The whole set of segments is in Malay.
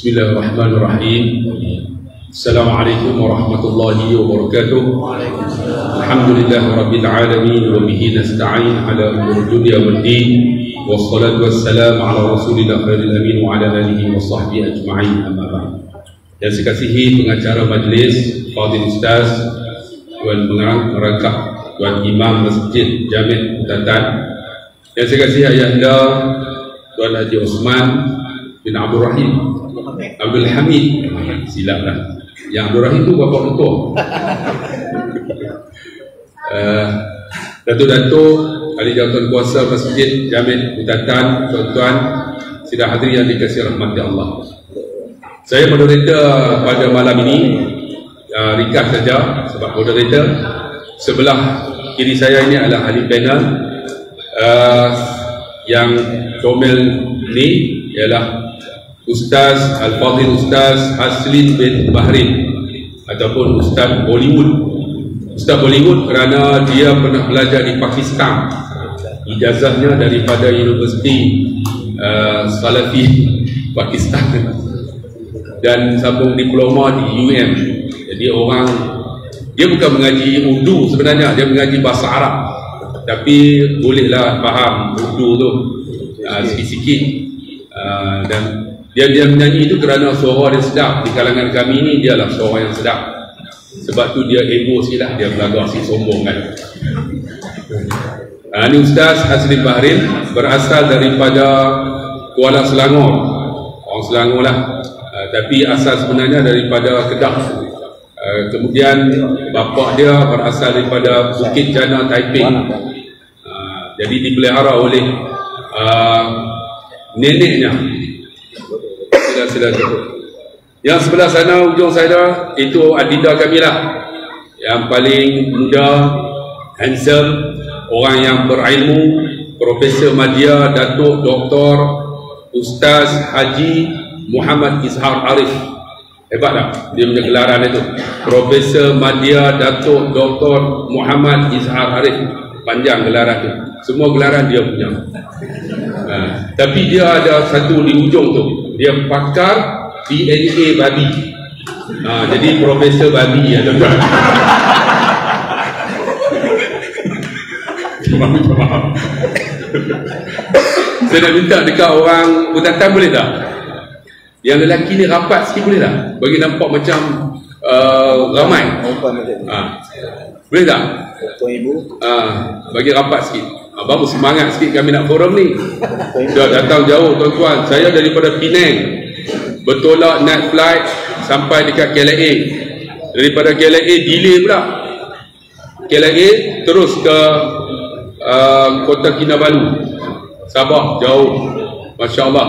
Bismillahirrahmanirrahim. Assalamualaikum warahmatullahi wabarakatuh. Alhamdulillah rabbil alamin wa bihi nasta'in ala umur dunya wad din. Wassalatu wassalamu ala rasulillah khairil amin wa ala alihi wa sahbihi ajma'in amma ba'd. Yang dikasihi pengacara majlis, Fadil Ustaz, tuan pengarang merangkap, tuan imam masjid Jamil Tatan. Yang dikasihi ayahanda Tuan Haji Osman bin Abdul Rahim Abdul Hamid. Silap lah. Yang Abdul Rahim tu bapa ketua uh, Datuk-datuk ahli jawatan kuasa Masjid Jamil Utatan tuan-tuan sidang hadirin yang dikasihi rahmat Allah. Saya moderator pada malam ini uh, ringkas saja sebab moderator sebelah kiri saya ini adalah ahli panel uh, yang comel ni ialah Ustaz Al-Fadhil Ustaz Haslin bin Bahrin ataupun Ustaz Bollywood. Ustaz Bollywood kerana dia pernah belajar di Pakistan. Ijazahnya daripada Universiti uh, Salafi Pakistan. Dan sambung diploma di UM jadi orang dia bukan mengaji Urdu sebenarnya dia mengaji bahasa Arab. Tapi bolehlah faham Urdu tu uh, sikit-sikit. Uh, dan dia dia menyanyi itu kerana suara dia sedap. Di kalangan kami ni dia lah suara yang sedap. Sebab tu dia ego sikit lah dia belagak si sombong kan. Uh, ni Ustaz Hasrin Bahrin berasal daripada Kuala Selangor. Orang Selangor lah. Uh, tapi asal sebenarnya daripada Kedah. Uh, kemudian bapa dia berasal daripada Bukit Jana Taiping uh, jadi dipelihara oleh uh, neneknya sila-sila yang sebelah sana ujung saya itu adida kami lah yang paling muda handsome orang yang berilmu Profesor Madya Datuk Doktor Ustaz Haji Muhammad Izhar Arif. Hebat tak? Dia punya gelaran itu. Profesor Madya Datuk Dr. Muhammad Izhar Arif. Panjang gelaran itu semua gelaran dia punya ha. tapi dia ada satu di ujung tu dia pakar DNA babi ha. jadi Profesor babi ya tuan-tuan saya nak minta dekat orang Butantan boleh tak yang lelaki ni rapat sikit boleh tak? Bagi nampak macam uh, ramai. Ha. Boleh tak? Ha. Bagi rapat sikit. Baru semangat sikit kami nak forum ni. Dah datang jauh tuan-tuan. Saya daripada Penang. Bertolak night flight sampai dekat KLA. Daripada KLA delay pula. KLA terus ke uh, Kota Kinabalu. Sabah jauh. Masya Allah.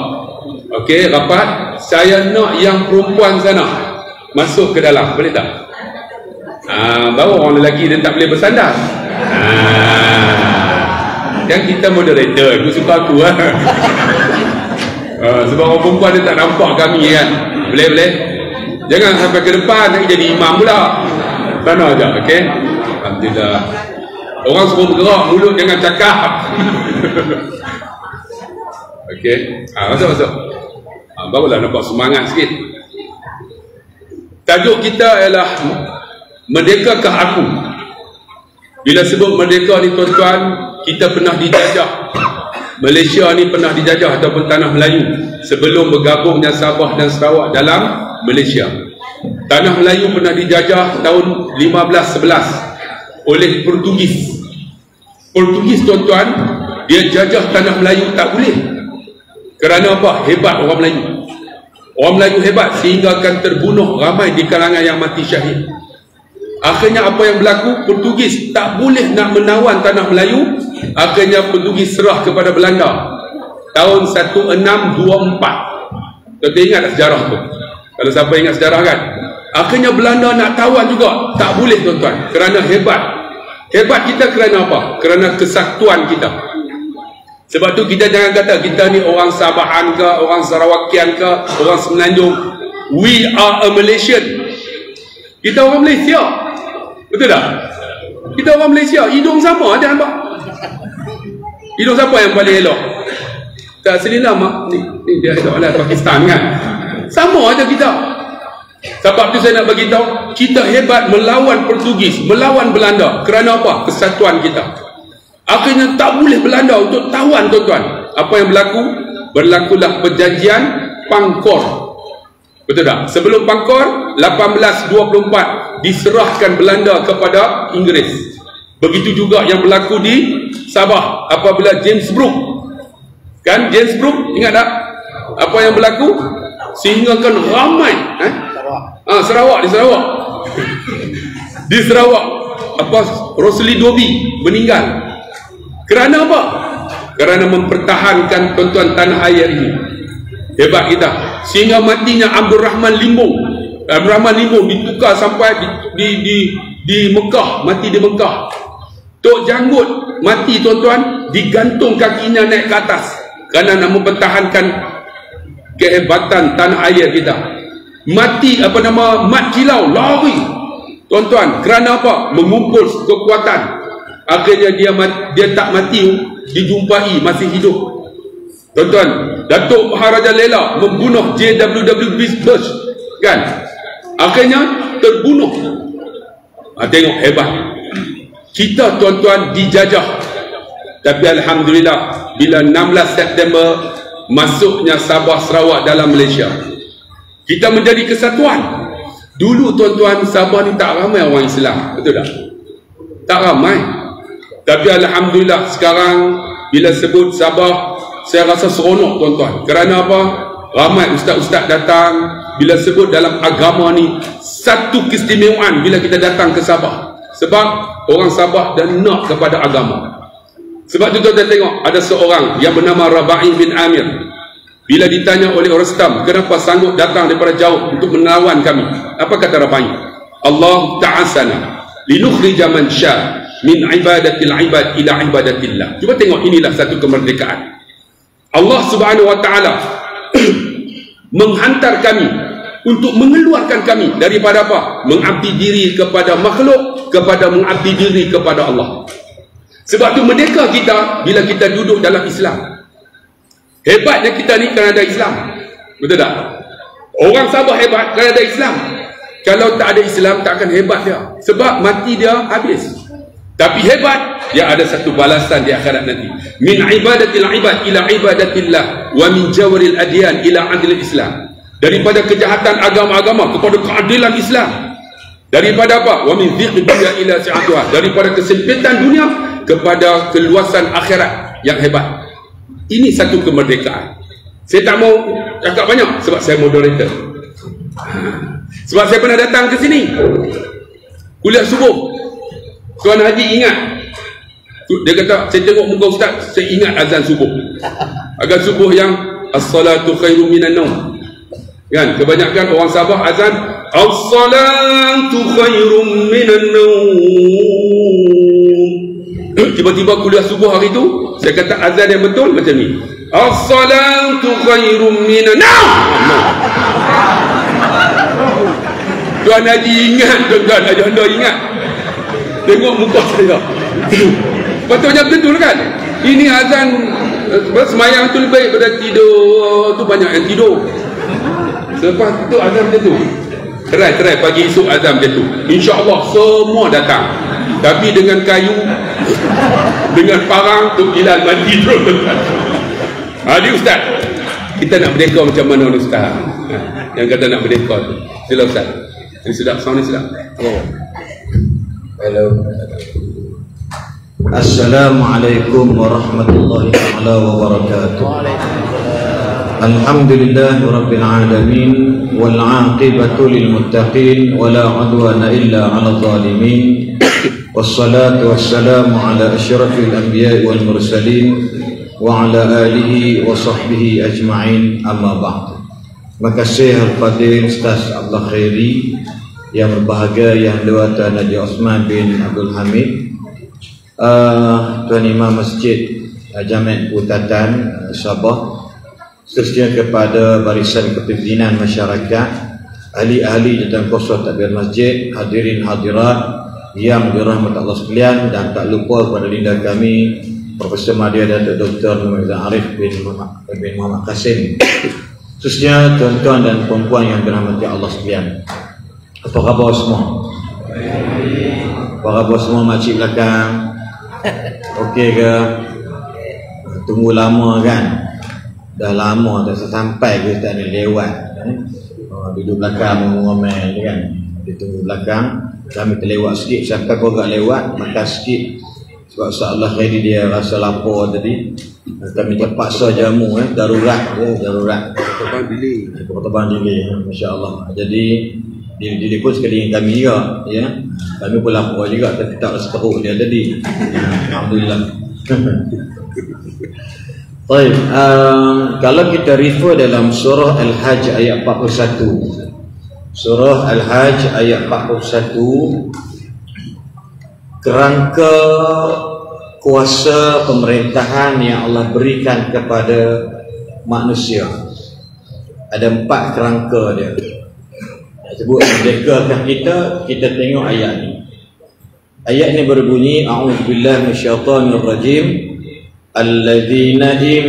Okey, rapat. Saya nak yang perempuan sana masuk ke dalam. Boleh tak? Ha, baru orang lelaki dia tak boleh bersandar. Ha. Yang kita moderator, aku suka aku lah. Ha, sebab orang perempuan dia tak nampak kami kan. Boleh, boleh? Jangan sampai ke depan, nanti jadi imam pula. Sana aja, okey? Alhamdulillah. Orang suruh bergerak, mulut jangan cakap. okey? Ha, masuk, masuk ha, barulah nampak semangat sikit tajuk kita ialah merdekakah aku bila sebut merdeka ni tuan-tuan kita pernah dijajah Malaysia ni pernah dijajah ataupun tanah Melayu sebelum bergabungnya Sabah dan Sarawak dalam Malaysia tanah Melayu pernah dijajah tahun 1511 oleh Portugis Portugis tuan-tuan dia jajah tanah Melayu tak boleh kerana apa? Hebat orang Melayu. Orang Melayu hebat sehingga akan terbunuh ramai di kalangan yang mati syahid. Akhirnya apa yang berlaku? Portugis tak boleh nak menawan tanah Melayu. Akhirnya Portugis serah kepada Belanda. Tahun 1624. Kita ingat sejarah tu? Kalau siapa ingat sejarah kan? Akhirnya Belanda nak tawan juga. Tak boleh tuan-tuan. Kerana hebat. Hebat kita kerana apa? Kerana kesatuan kita. Sebab tu kita jangan kata kita ni orang Sabahan ke, orang Sarawakian ke, orang Semenanjung. We are a Malaysian. Kita orang Malaysia. Betul tak? Kita orang Malaysia. Hidung sama aja nampak. Hidung siapa yang paling elok? Tak selilah mak. Ni, ni dia elok lah Pakistan kan. sama aja kita sebab tu saya nak bagi tahu kita hebat melawan Portugis melawan Belanda kerana apa kesatuan kita akhirnya tak boleh Belanda untuk tawan tuan-tuan apa yang berlaku berlakulah perjanjian Pangkor betul tak sebelum Pangkor 1824 diserahkan Belanda kepada Inggeris. Begitu juga yang berlaku di Sabah apabila James Brooke. Kan James Brooke ingat tak? Apa yang berlaku? Sehingga kan ramai eh? Ah, Sarawak di Sarawak. Di Sarawak apa Rosli Dobi meninggal. Kerana apa? Kerana mempertahankan tuan-tuan tanah air ini. Hebat kita. Sehingga matinya Abdul Rahman Limbung Abdul Rahman Limbung ditukar sampai di di di, di Mekah mati di Mekah. Tok Janggut mati tuan-tuan digantung kakinya naik ke atas. Kerana nak mempertahankan kehebatan tanah air kita. Mati apa nama mat kilau lari. Tuan-tuan kerana apa? Mengumpul kekuatan. Akhirnya dia dia tak mati dijumpai masih hidup. Tuan-tuan Datuk Maharaja Lela membunuh JWW Bush kan akhirnya terbunuh. Ha, tengok hebat. Kita tuan-tuan dijajah. Tapi Alhamdulillah bila 16 September masuknya Sabah Sarawak dalam Malaysia kita menjadi kesatuan. Dulu tuan-tuan Sabah ni tak ramai orang Islam. Betul tak? tak ramai. Tapi Alhamdulillah sekarang bila sebut Sabah saya rasa seronok tuan-tuan. Kerana apa? ramai ustaz-ustaz datang bila sebut dalam agama ni satu keistimewaan bila kita datang ke Sabah sebab orang Sabah dan nak kepada agama sebab tu tuan-tuan tengok ada seorang yang bernama Rabai bin Amir. Bila ditanya oleh Rustam, kenapa sanggup datang daripada jauh untuk menawan kami? Apa kata Rabai? Allah ta'asana linukhrija man sya min ibadatil ibad ila ibadatillah. Cuba tengok inilah satu kemerdekaan. Allah Subhanahu wa taala menghantar kami untuk mengeluarkan kami daripada apa? Mengabdi diri kepada makhluk kepada mengabdi diri kepada Allah. Sebab tu merdeka kita bila kita duduk dalam Islam. Hebatnya kita ni kerana ada Islam. Betul tak? Orang Sabah hebat kerana ada Islam. Kalau tak ada Islam tak akan hebat dia. Sebab mati dia habis. Tapi hebat dia ada satu balasan di akhirat nanti. Min ibadatil ibad ila ibadatillah wa min jawaril adyan ila adil Islam. Daripada kejahatan agama-agama kepada keadilan Islam. Daripada apa? Wa min dhiqi dunya ila si'atuha. Daripada kesempitan dunia kepada keluasan akhirat yang hebat. Ini satu kemerdekaan. Saya tak mau cakap banyak sebab saya moderator. Sebab saya pernah datang ke sini. Kuliah subuh. Tuan haji ingat. Dia kata saya tengok muka ustaz saya ingat azan subuh. Azan subuh yang as-salatu khairu minan naum kan? Kebanyakan orang Sabah azan as-salatu khairu minan naum tiba-tiba kuliah subuh hari tu saya kata azan yang betul macam ni. As-salatu khairum minan Tuan Haji ingat tuan-tuan Haji anda ingat. Tengok muka saya. Patutnya betul kan? Ini azan sebab semayang tu lebih daripada tidur tu banyak yang tidur selepas tu azan macam tu. Try try pagi esok azan macam tu. insyaAllah semua datang. Tapi dengan kayu dengan parang tu Bilal mandi terus Hadi Ustaz kita nak merdeka macam mana Ustaz? Ha, yang kata nak merdeka tu. Sila Ustaz. Ini sedap sound ni sedap. Oh. hello. Assalamualaikum warahmatullahi wabarakatuh الحمد لله رب العالمين والعاقبة للمتقين ولا عدوان إلا على الظالمين والصلاة والسلام على أشرف الأنبياء والمرسلين وعلى آله وصحبه أجمعين أما بعد Makasih Al-Fadhil Ustaz Abdul Khairi yang berbahagia yang dewata Nabi Osman bin Abdul Hamid uh, Tuan Imam Masjid uh, Jamin Utatan uh, Sabah seterusnya kepada barisan kepimpinan masyarakat ahli-ahli jatuh kosong takbir masjid hadirin hadirat yang dirahmati Allah sekalian dan tak lupa kepada linda kami Profesor Madya Datuk Dr. Muhammad Arif bin Muhammad, bin Muhammad Qasim Khususnya tuan-tuan dan perempuan yang dirahmati Allah sekalian. Apa khabar semua? Apa khabar semua makcik belakang? Okey ke? Tunggu lama kan? Dah lama tak sampai ke tak ni lewat. Eh? Oh, duduk belakang mengomel kan? Dia tunggu belakang. Kami terlewat sikit sampai kau agak lewat makan sikit sebab seolah hari dia rasa lapar tadi kami terpaksa jamu eh darurat ya darurat Terbang bilik Kota Terbang Dili Masya Allah Jadi Dili, Dili pun sekali dengan kami juga ya. Kami pun lapar juga Tapi tak rasa teruk dia tadi Alhamdulillah Baik um, Kalau kita refer dalam surah Al-Hajj ayat 41 Surah Al-Hajj ayat 41 Kerangka kuasa pemerintahan yang Allah berikan kepada manusia. Ada empat kerangka dia. Nak sebut merdekakah kita kita tengok ayat ni. Ayat ni berbunyi a'udzubillahi minasyaitonir rajim الذين إن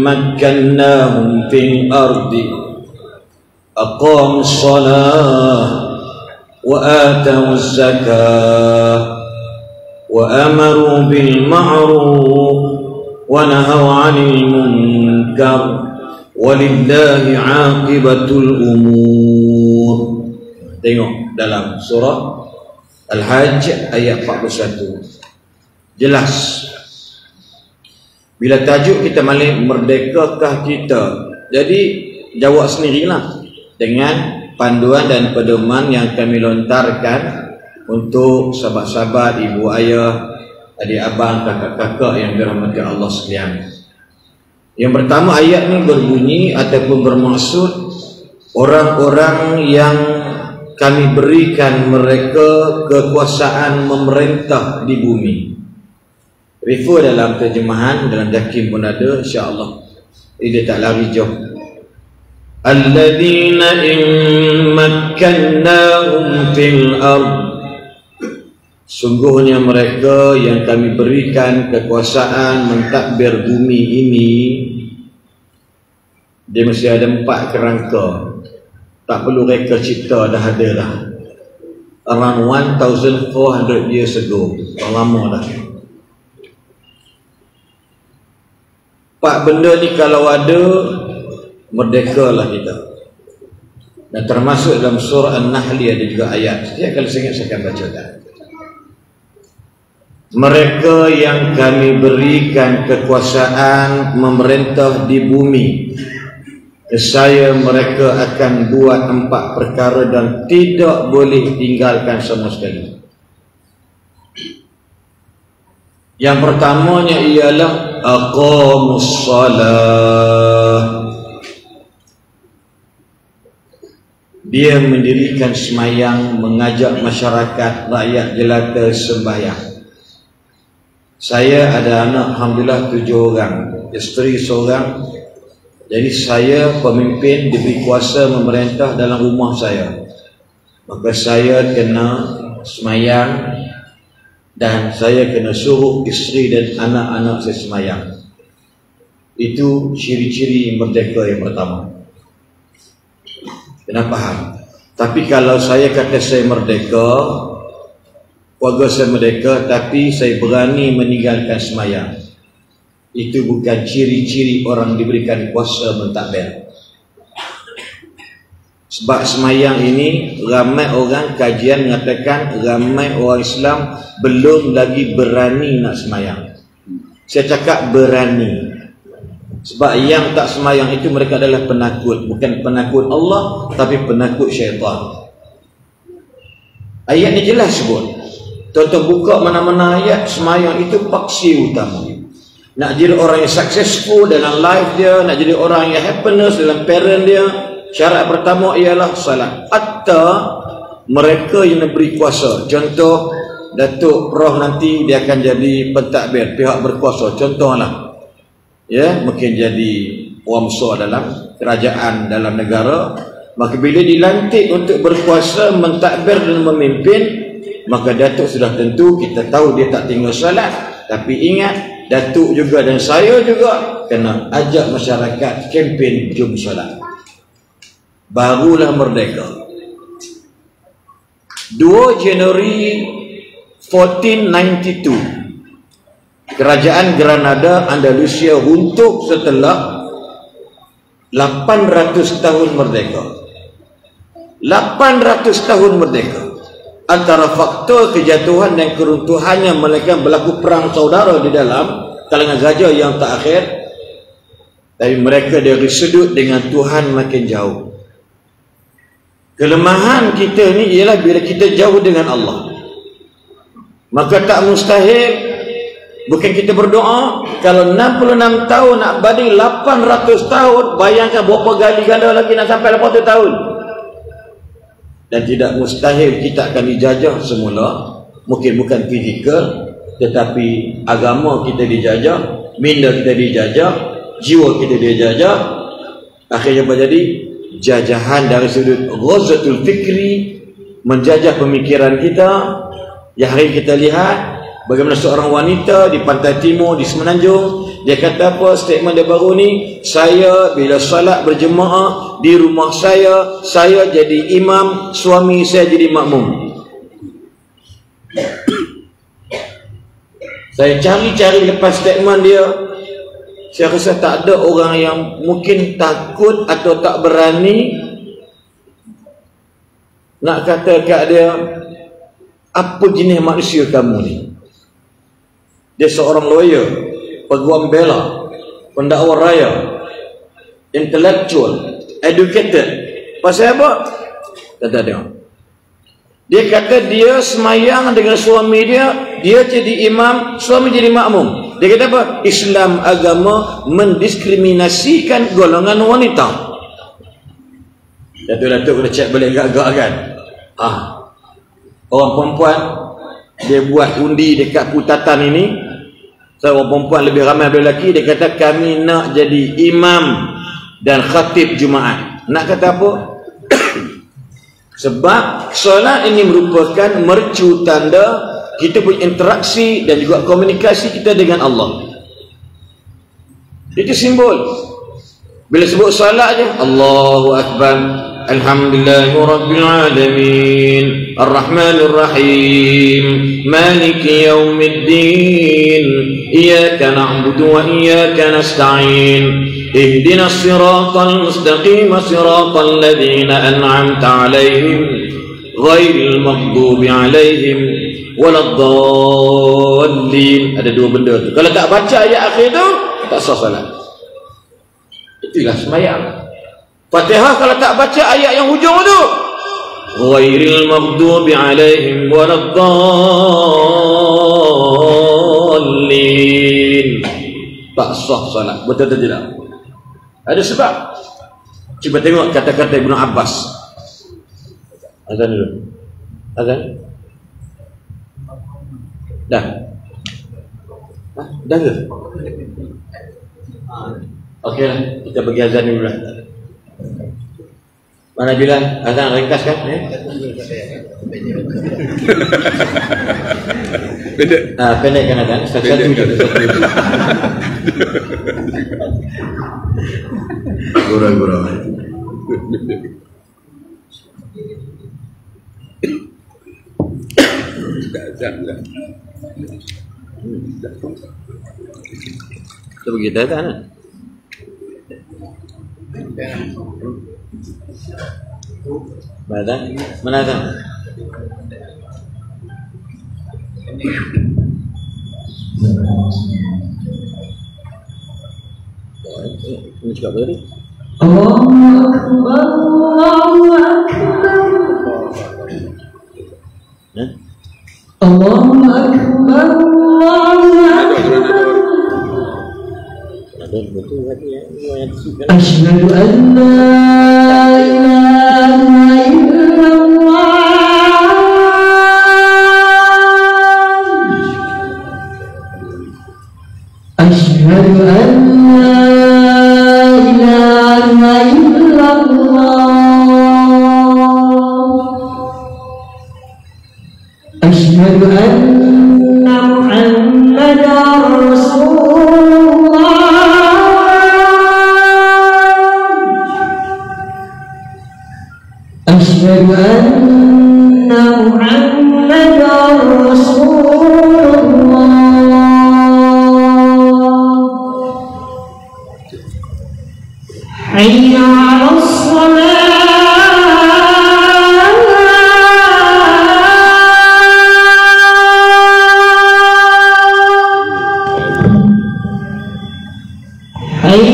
مكناهم في الأرض أقاموا الصلاة وآتوا الزكاة وأمروا بالمعروف ونهوا عن المنكر ولله عاقبة الأمور. Tengok dalam surah Al-Hajj ayat 41 jelas. Bila tajuk kita malik merdekakah kita jadi jawab sendirilah dengan panduan dan pedoman yang kami lontarkan untuk sahabat-sahabat, ibu ayah, adik abang, kakak-kakak yang dirahmati Allah sekalian. Yang pertama ayat ni berbunyi ataupun bermaksud orang-orang yang kami berikan mereka kekuasaan memerintah di bumi. Refer dalam terjemahan dalam jakim pun ada insya-Allah. Ini dia tak lari jauh. Alladzina in makkannahum fil ardh Sungguhnya mereka yang kami berikan kekuasaan mentadbir bumi ini Dia mesti ada empat kerangka Tak perlu reka cipta dah ada dah Around 1400 years ago Dah lama dah Empat benda ni kalau ada Merdeka lah kita. Dan termasuk dalam surah An-Nahli ada juga ayat. Setiap kali saya ingat saya akan bacakan mereka yang kami berikan kekuasaan memerintah di bumi saya mereka akan buat empat perkara dan tidak boleh tinggalkan sama sekali yang pertamanya ialah aqamus salah dia mendirikan semayang mengajak masyarakat rakyat jelata sembahyang. Saya ada anak Alhamdulillah tujuh orang. Isteri seorang. Jadi saya pemimpin diberi kuasa memerintah dalam rumah saya. Maka saya kena semayang Dan saya kena suruh isteri dan anak-anak saya semayang Itu ciri-ciri merdeka yang pertama Kenapa faham? Tapi kalau saya kata saya merdeka Warga saya merdeka tapi saya berani meninggalkan semayang. Itu bukan ciri-ciri orang diberikan kuasa mentadbir. Sebab semayang ini ramai orang kajian mengatakan ramai orang Islam belum lagi berani nak semayang. Saya cakap berani. Sebab yang tak semayang itu mereka adalah penakut. Bukan penakut Allah tapi penakut syaitan. Ayat ni jelas sebut. Tuan-tuan buka mana-mana ayat Semayang itu paksi utama Nak jadi orang yang successful dalam life dia Nak jadi orang yang happiness dalam parent dia Syarat pertama ialah salat. Atau mereka yang beri kuasa. Contoh Datuk Roh nanti dia akan jadi pentadbir. Pihak berkuasa. Contohlah Ya Mungkin jadi Wamso dalam kerajaan dalam negara. Maka bila dilantik untuk berkuasa Mentadbir dan memimpin maka datuk sudah tentu kita tahu dia tak tinggal salat. Tapi ingat datuk juga dan saya juga kena ajak masyarakat kempen jom salat barulah merdeka. 2 Januari 1492 kerajaan Granada Andalusia runtuh setelah 800 tahun merdeka. 800 tahun merdeka. Antara faktor kejatuhan dan keruntuhannya mereka berlaku perang saudara di dalam kalangan raja yang tak akhir tapi mereka dari sudut dengan Tuhan makin jauh kelemahan kita ni ialah bila kita jauh dengan Allah. Maka tak mustahil Bukan kita berdoa Kalau 66 tahun nak banding 800 tahun Bayangkan berapa gali ganda lagi nak sampai 80 tahun. Dan tidak mustahil kita akan dijajah semula Mungkin bukan fizikal Tetapi agama kita dijajah Minda kita dijajah Jiwa kita dijajah. Akhirnya apa jadi? Jajahan dari sudut Ghazatul Fikri Menjajah pemikiran kita. Yang hari kita lihat Bagaimana seorang wanita di pantai timur di Semenanjung dia kata apa statement dia baru ni? Saya bila salat berjemaah di rumah saya saya jadi imam suami saya jadi makmum. Saya cari-cari lepas statement dia saya rasa tak ada orang yang mungkin takut atau tak berani nak kata kat dia apa jenis manusia kamu ni dia seorang lawyer, peguam bela, pendakwa raya, intellectual, educated. Pasal apa? Tak ada. Dia kata dia semayang dengan suami dia, dia jadi imam, suami jadi makmum. Dia kata apa? Islam agama mendiskriminasikan golongan wanita. Datuk-datuk kena cek balik agak-agak kan? Ah. Orang perempuan dia buat undi dekat putatan ini Seorang perempuan lebih ramai daripada lelaki dia kata kami nak jadi imam dan khatib Jumaat. Nak kata apa? Sebab solat ini merupakan mercu tanda kita punya interaksi dan juga komunikasi kita dengan Allah. Itu simbol. Bila sebut solat je, Allahu Akbar. Alhamdulillah Rabbil Alamin Ar-Rahman Ar-Rahim Malik Yawmiddin Iyaka na'budu wa iyaka nasta'in Ihdina siratal mustaqim Siratal ladhina an'amta alaihim Ghairil maghdubi alaihim Waladdallin Ada dua benda tu. Kalau tak baca ayat akhir tu Tak sah salat Itulah. Semayang Fatihah kalau tak baca ayat yang hujung tu. Ghairil maghdubi alaihim waladdallin Tak sah salat Betul atau tidak? Ada sebab. Cuba tengok kata-kata Ibn Abbas. Azan dulu. Azan Dah Hah? Dah ke? Okey lah Kita pergi azan dulu lah mana bilang azan ringkas kan? Eh? pendek. Ah, pendek kan azan? Satu satu je. Gurau gurau. Dah azan lah. Kita pergi dah azan lah. Mana? Mana tu? Ini cakap apa tadi? Allahu Akbar Allahu Akbar الله أكبر الله أكبر. أشهد أن لا إله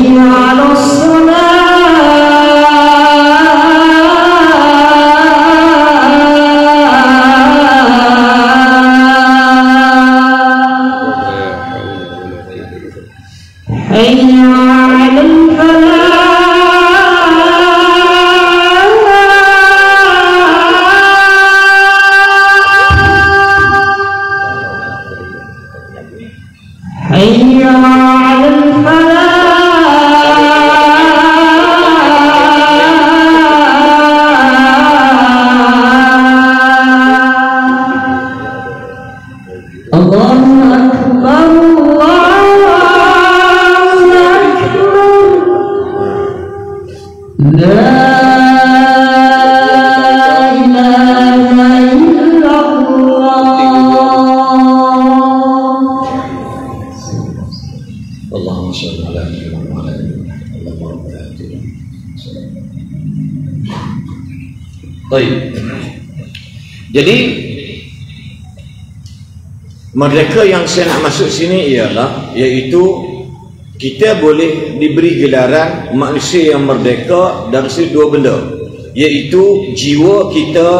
Yeah. Merdeka yang saya nak masuk sini ialah iaitu kita boleh diberi gelaran manusia yang merdeka dari segi dua benda iaitu jiwa kita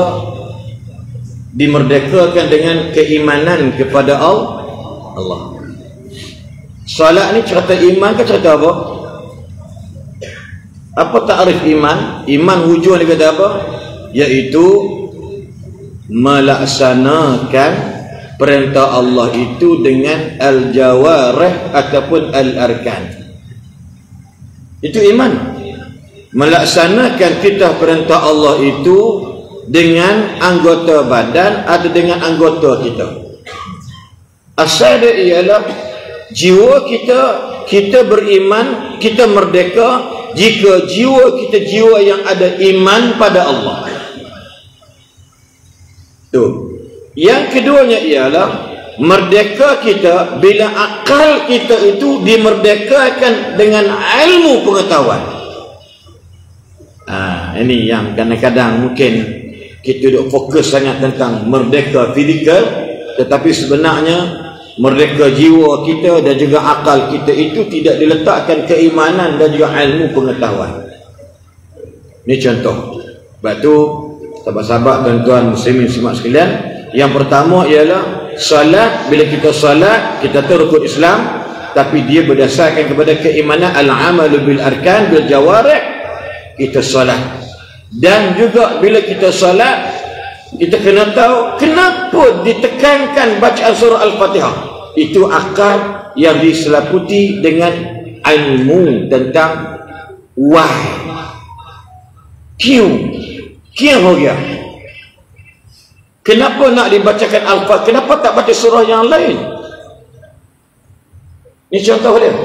dimerdekakan dengan keimanan kepada Allah. Salat ni cerita iman ke cerita apa? Apa takrif iman? Iman hujung dia kata apa? Iaitu melaksanakan perintah Allah itu dengan al-jawarih ataupun al-arkan. Itu iman. Melaksanakan kita perintah Allah itu dengan anggota badan atau dengan anggota kita. Asal dia ialah jiwa kita kita beriman kita merdeka jika jiwa kita jiwa yang ada iman pada Allah tu yang keduanya ialah merdeka kita bila akal kita itu dimerdekakan dengan ilmu pengetahuan ah ini yang kadang-kadang mungkin kita duk fokus sangat tentang merdeka fizikal tetapi sebenarnya merdeka jiwa kita dan juga akal kita itu tidak diletakkan keimanan dan juga ilmu pengetahuan. Ini contoh. Sebab tu sahabat-sahabat tuan-tuan muslimin simak sekalian, yang pertama ialah salat bila kita salat kita tahu rukun Islam tapi dia berdasarkan kepada keimanan al-amalu bil arkan bil jawarih kita salat. Dan juga bila kita salat kita kena tahu kenapa ditekankan bacaan surah Al-Fatihah. Itu akal yang diselaputi dengan ilmu tentang wahy. Q. Q gaya. Kenapa nak dibacakan Al-Fatihah? Kenapa tak baca surah yang lain? Ini contoh dia.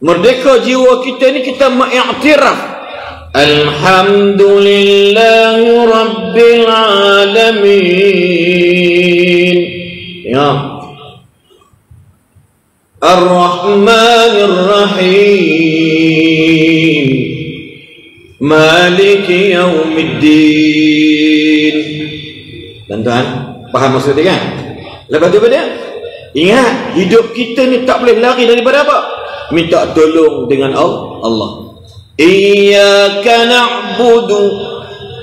Merdeka jiwa kita ni kita mengiktiraf Alhamdulillah Rabbil Alamin Ya Ar-Rahman Ar-Rahim Malik Yawmiddin Tuan-tuan Faham maksud dia kan? Lepas tu apa dia? Ingat Hidup kita ni tak boleh lari daripada apa? Minta tolong dengan Allah Iyaka na'budu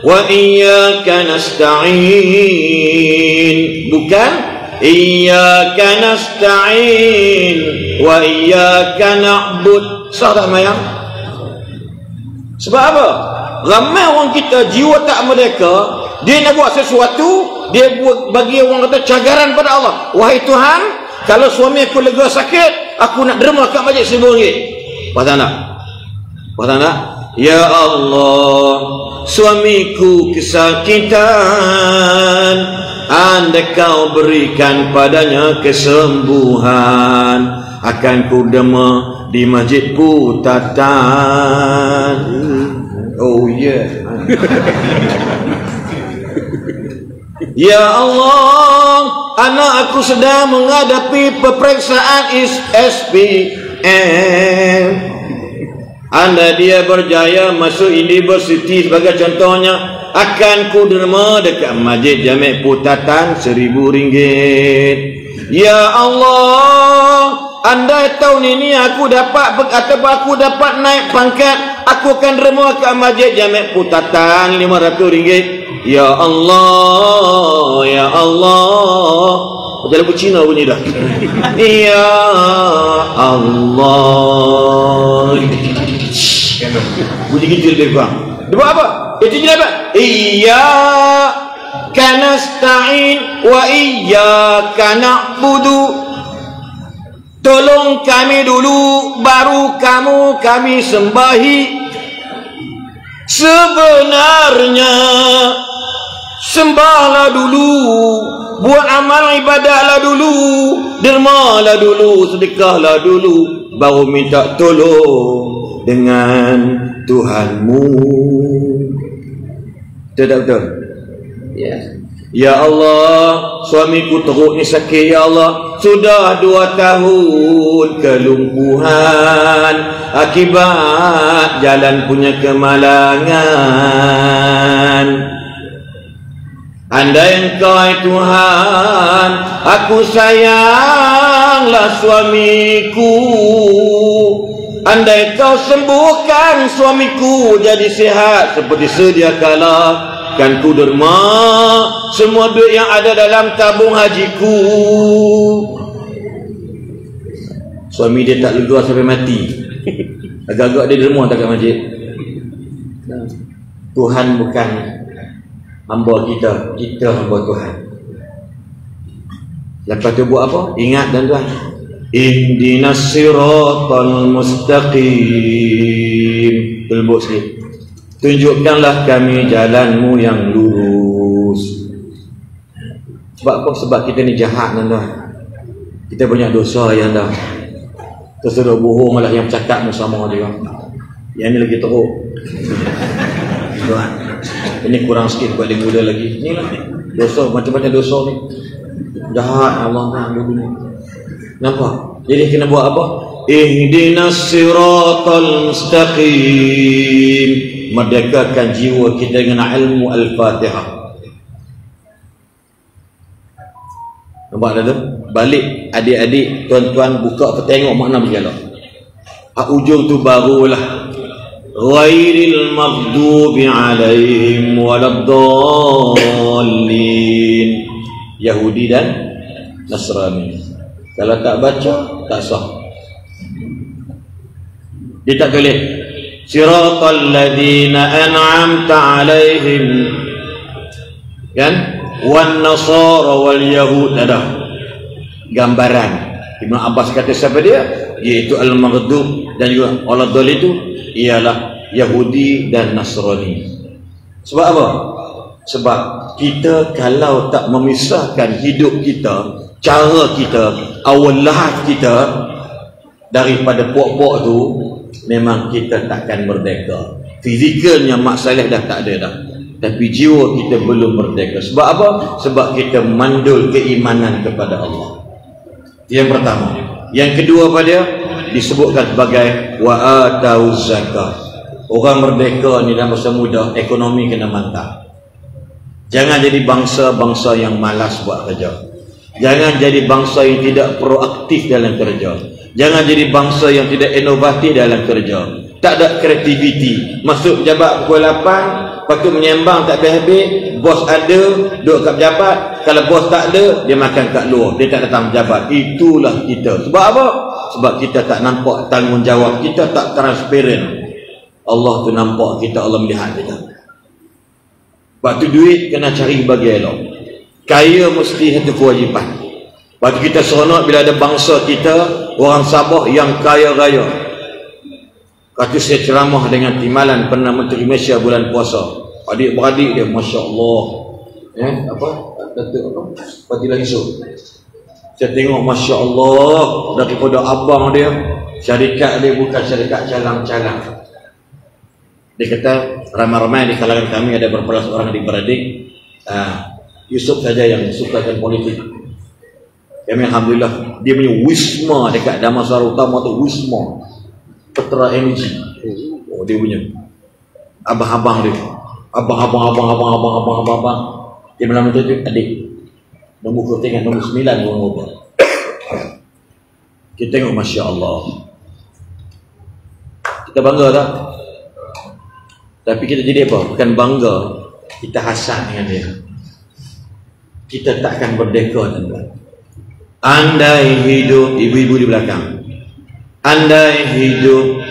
wa iyaka nasta'in bukan Iyaka nasta'in wa iyaka na'bud sah tak mayang sebab apa ramai orang kita jiwa tak merdeka dia nak buat sesuatu dia buat bagi orang kata cagaran pada Allah. Wahai Tuhan kalau suami aku lega sakit aku nak derma kat masjid seribu ringgit pasal nak? Pasal nak? Ya Allah Suamiku kesakitan Anda kau berikan padanya kesembuhan. Akan ku dema di masjid putatan. Oh yeah Ya Allah, anak aku sedang menghadapi peperiksaan SPM. Anda dia berjaya masuk universiti sebagai contohnya akan ku derma dekat masjid Jamek Putatan seribu ringgit. Ya Allah, anda tahun ini aku dapat atau aku dapat naik pangkat, aku akan derma ke masjid Jamek Putatan lima ratus ringgit. Ya Allah, ya Allah. Macam lagu Cina bunyi dah. ya Allah. Bunyi gitu lebih kurang. Dia buat apa? Itu je dapat. Iya kanasta'in wa iyyaka na'budu. Tolong kami dulu baru kamu kami sembahi. Sebenarnya sembahlah dulu buat amal ibadahlah dulu dermalah dulu sedekahlah dulu baru minta tolong dengan Tuhanmu. Betul tak betul? Ya. Ya Allah, suamiku teruk ni sakit Ya Allah. Sudah dua tahun kelumpuhan Akibat jalan punya kemalangan Andai engkau Tuhan Aku sayanglah suamiku. Andai kau sembuhkan suamiku Jadi sihat seperti sedia kala Kan ku derma Semua duit yang ada dalam tabung hajiku. Suami dia tak lega sampai mati. Agak-agak dia derma tak kat masjid. Tuhan bukan hamba kita kita hamba Tuhan. Lepas tu buat apa? Ingat dan tuan ihdinas siratal mustaqim. Telbuk sikit. Tunjukkanlah kami jalanmu yang lurus. Sebab apa? Sebab kita ni jahat dan tuan kita banyak dosa yang dah tersedar bohong malah yang cakap sama dia yang ni lagi teruk. Tuan ini kurang sikit buat dia muda lagi. Ni lah dosa macam-macam dosa ni. Jahat Allah nak dulu nampak? Jadi kena buat apa? Ihdinas siratal mustaqim. Merdekakan jiwa kita dengan ilmu al-fatihah. Nampak tak tu? Balik adik-adik tuan-tuan buka tengok makna berjalan Hak ujung tu barulah ghairil maghdubi alaihim waladdallin Yahudi dan Nasrani. Kalau tak baca tak sah. Dia tak tulis siratal ladzina an'amta alaihim kan? Wan nasara wal yahud. Ada gambaran. Ibn Abbas kata siapa dia? Iaitu al-maghdub dan juga al-dhal itu ialah Yahudi dan Nasrani. Sebab apa? Sebab kita kalau tak memisahkan hidup kita, cara kita, awal lahat kita daripada puak-puak tu, memang kita takkan merdeka. Fizikalnya masalah dah tak ada dah. Tapi jiwa kita belum merdeka. Sebab apa? Sebab kita mandul keimanan kepada Allah. Yang pertama. Yang kedua pada disebutkan sebagai wa atau zakat. Orang merdeka ni dalam masa muda ekonomi kena mantap. Jangan jadi bangsa-bangsa yang malas buat kerja. Jangan jadi bangsa yang tidak proaktif dalam kerja. Jangan jadi bangsa yang tidak inovatif dalam kerja. Tak ada kreativiti. Masuk jabat pukul 8, lepas tu menyembang tak habis-habis, bos ada, duduk kat pejabat. Kalau bos tak ada, dia makan kat luar. Dia tak datang pejabat. Itulah kita. Sebab apa? Sebab kita tak nampak tanggungjawab. Kita tak transparent. Allah tu nampak kita, Allah melihat kita. Waktu duit kena cari bagi elok. Kaya mesti satu kewajipan. Waktu kita seronok bila ada bangsa kita, orang Sabah yang kaya-raya. Waktu saya ceramah dengan Timalan Perdana Menteri Malaysia bulan puasa. Adik-beradik dia, Masya Allah. Eh, apa? Datuk apa? Fatilah Yusof. Saya tengok Masya Allah daripada abang dia. Syarikat dia bukan syarikat calang-calang. Dia kata ramai-ramai di kalangan kami ada beberapa orang adik-beradik. Uh, Yusuf saja yang sukakan politik kami Alhamdulillah dia punya wisma dekat Damansara Utama tu wisma Petra Energy oh dia punya abang-abang dia abang-abang abang-abang abang-abang abang-abang dia malam tu adik nombor tengok nombor sembilan nombor apa kita tengok Masya Allah kita bangga tak? tapi kita jadi apa? bukan bangga kita hasad dengan dia. Kita takkan berdeka tuan andai hidup ibu-ibu di belakang. Andai hidup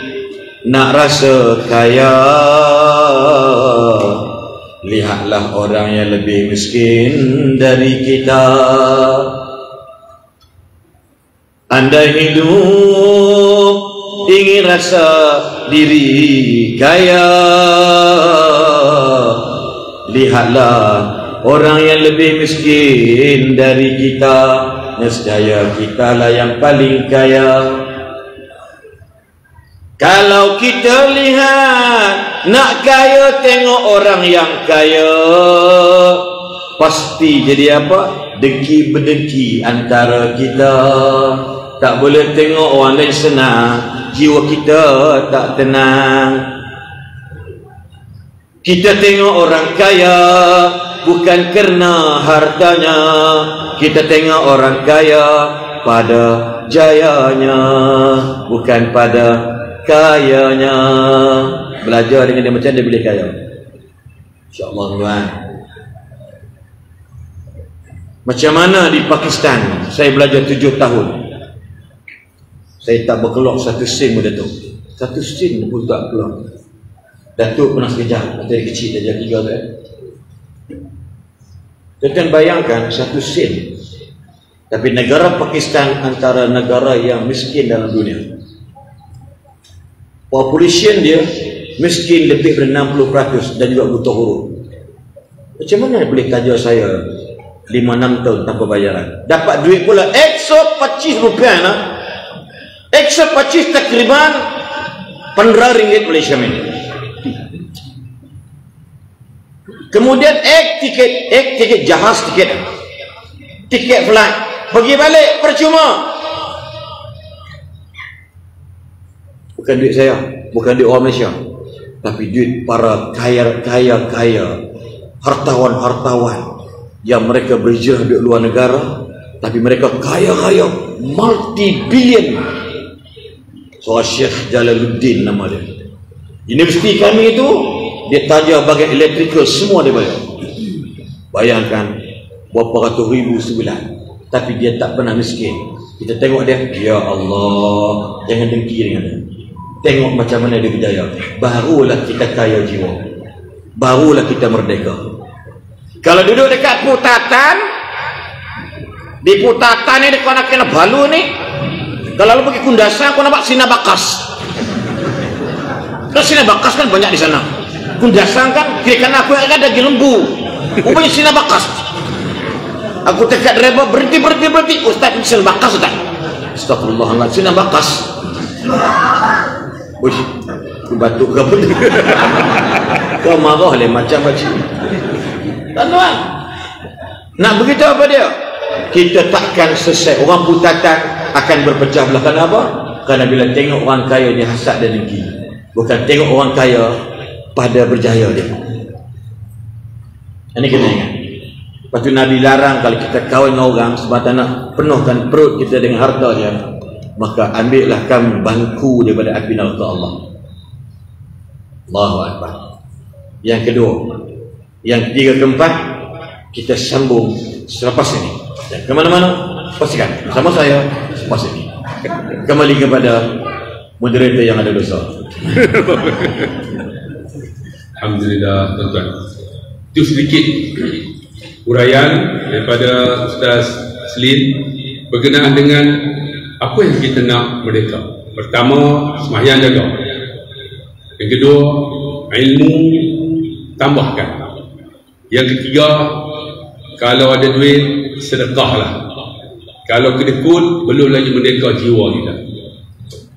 nak rasa kaya lihatlah orang yang lebih miskin dari kita. Andai hidup ingin rasa diri kaya. Lihatlah orang yang lebih miskin dari kita. Nescaya kita lah yang paling kaya. Kalau kita lihat nak kaya tengok orang yang kaya pasti jadi apa? Deki berdeki antara kita. Tak boleh tengok orang lain senang jiwa kita tak tenang. Kita tengok orang kaya bukan kerana hartanya. Kita tengok orang kaya pada jayanya bukan pada kayanya belajar dengan dia macam dia boleh kaya? insyaAllah tuan. Macam mana di Pakistan? Saya belajar tujuh tahun. Saya tak berkeluar satu sen pun Datuk satu sen pun tak keluar. Datuk pernah sekejap. Dari kecil dia jadi tiga kan Tuan bayangkan satu sen. Tapi negara Pakistan antara negara yang miskin dalam dunia. Population dia miskin lebih dari 60% dan juga buta huruf. Macam mana boleh kerja saya 5-6 tahun tanpa bayaran? Dapat duit pula 125 rupiah nak. 125 takriban 15 ringgit Malaysia ini kemudian ek tiket ek tiket jahaz tiket. Tiket flight. Pergi balik percuma. Bukan duit saya bukan duit orang Malaysia tapi duit para kaya kaya kaya hartawan hartawan yang mereka berjaya di luar negara tapi mereka kaya kaya multi billion so Syekh Jalaluddin nama dia. Universiti kami itu dia tanya bagian elektrikal semua dia bayar. Bayangkan berapa ratus ribu sebulan. Tapi dia tak pernah miskin. Kita tengok dia ya Allah jangan dengki dengan dia Tengok macam mana dia berjaya. Barulah kita kaya jiwa. Barulah kita merdeka. Kalau duduk dekat putatan, di putatan ni kau nak kena balu ni. Kalau lu pergi kundasan, kau nampak sinar bakas. Kalau sinar bakas kan banyak di sana. Kundasan kan, kiri kanan aku yang ada di lembu. Rupanya sinar bakas. Aku dekat driver, berhenti, berhenti, berhenti. Ustaz, ini sinar bakas, Ustaz. Astagfirullahaladzim, sinar bakas. Uish, batuk apa tu? Kau marah lah macam macam Tuan-tuan, nak begitu apa dia? Kita takkan selesai. Orang putatan akan berpecah belah. Kenapa? Kerana bila tengok orang kaya dia hasad dan dengki. Bukan tengok orang kaya pada berjaya dia. Ini kena ingat. Lepas tu Nabi larang kalau kita kahwin dengan orang sebab tak nak penuhkan perut kita dengan harta dia maka ambillah kami bangku daripada api neraka Allah. Allahu Akbar. Yang kedua, yang ketiga keempat kita sambung selepas ini. Dan ke mana-mana pastikan sama saya selepas ini. Kembali kepada moderator yang ada dosa. Alhamdulillah tuan-tuan. Itu sedikit uraian daripada Ustaz Selin berkenaan dengan apa yang kita nak merdeka? Pertama sembahyang jaga. Yang kedua ilmu tambahkan. Yang ketiga kalau ada duit sedekahlah. Kalau kedekut belum lagi merdeka jiwa kita.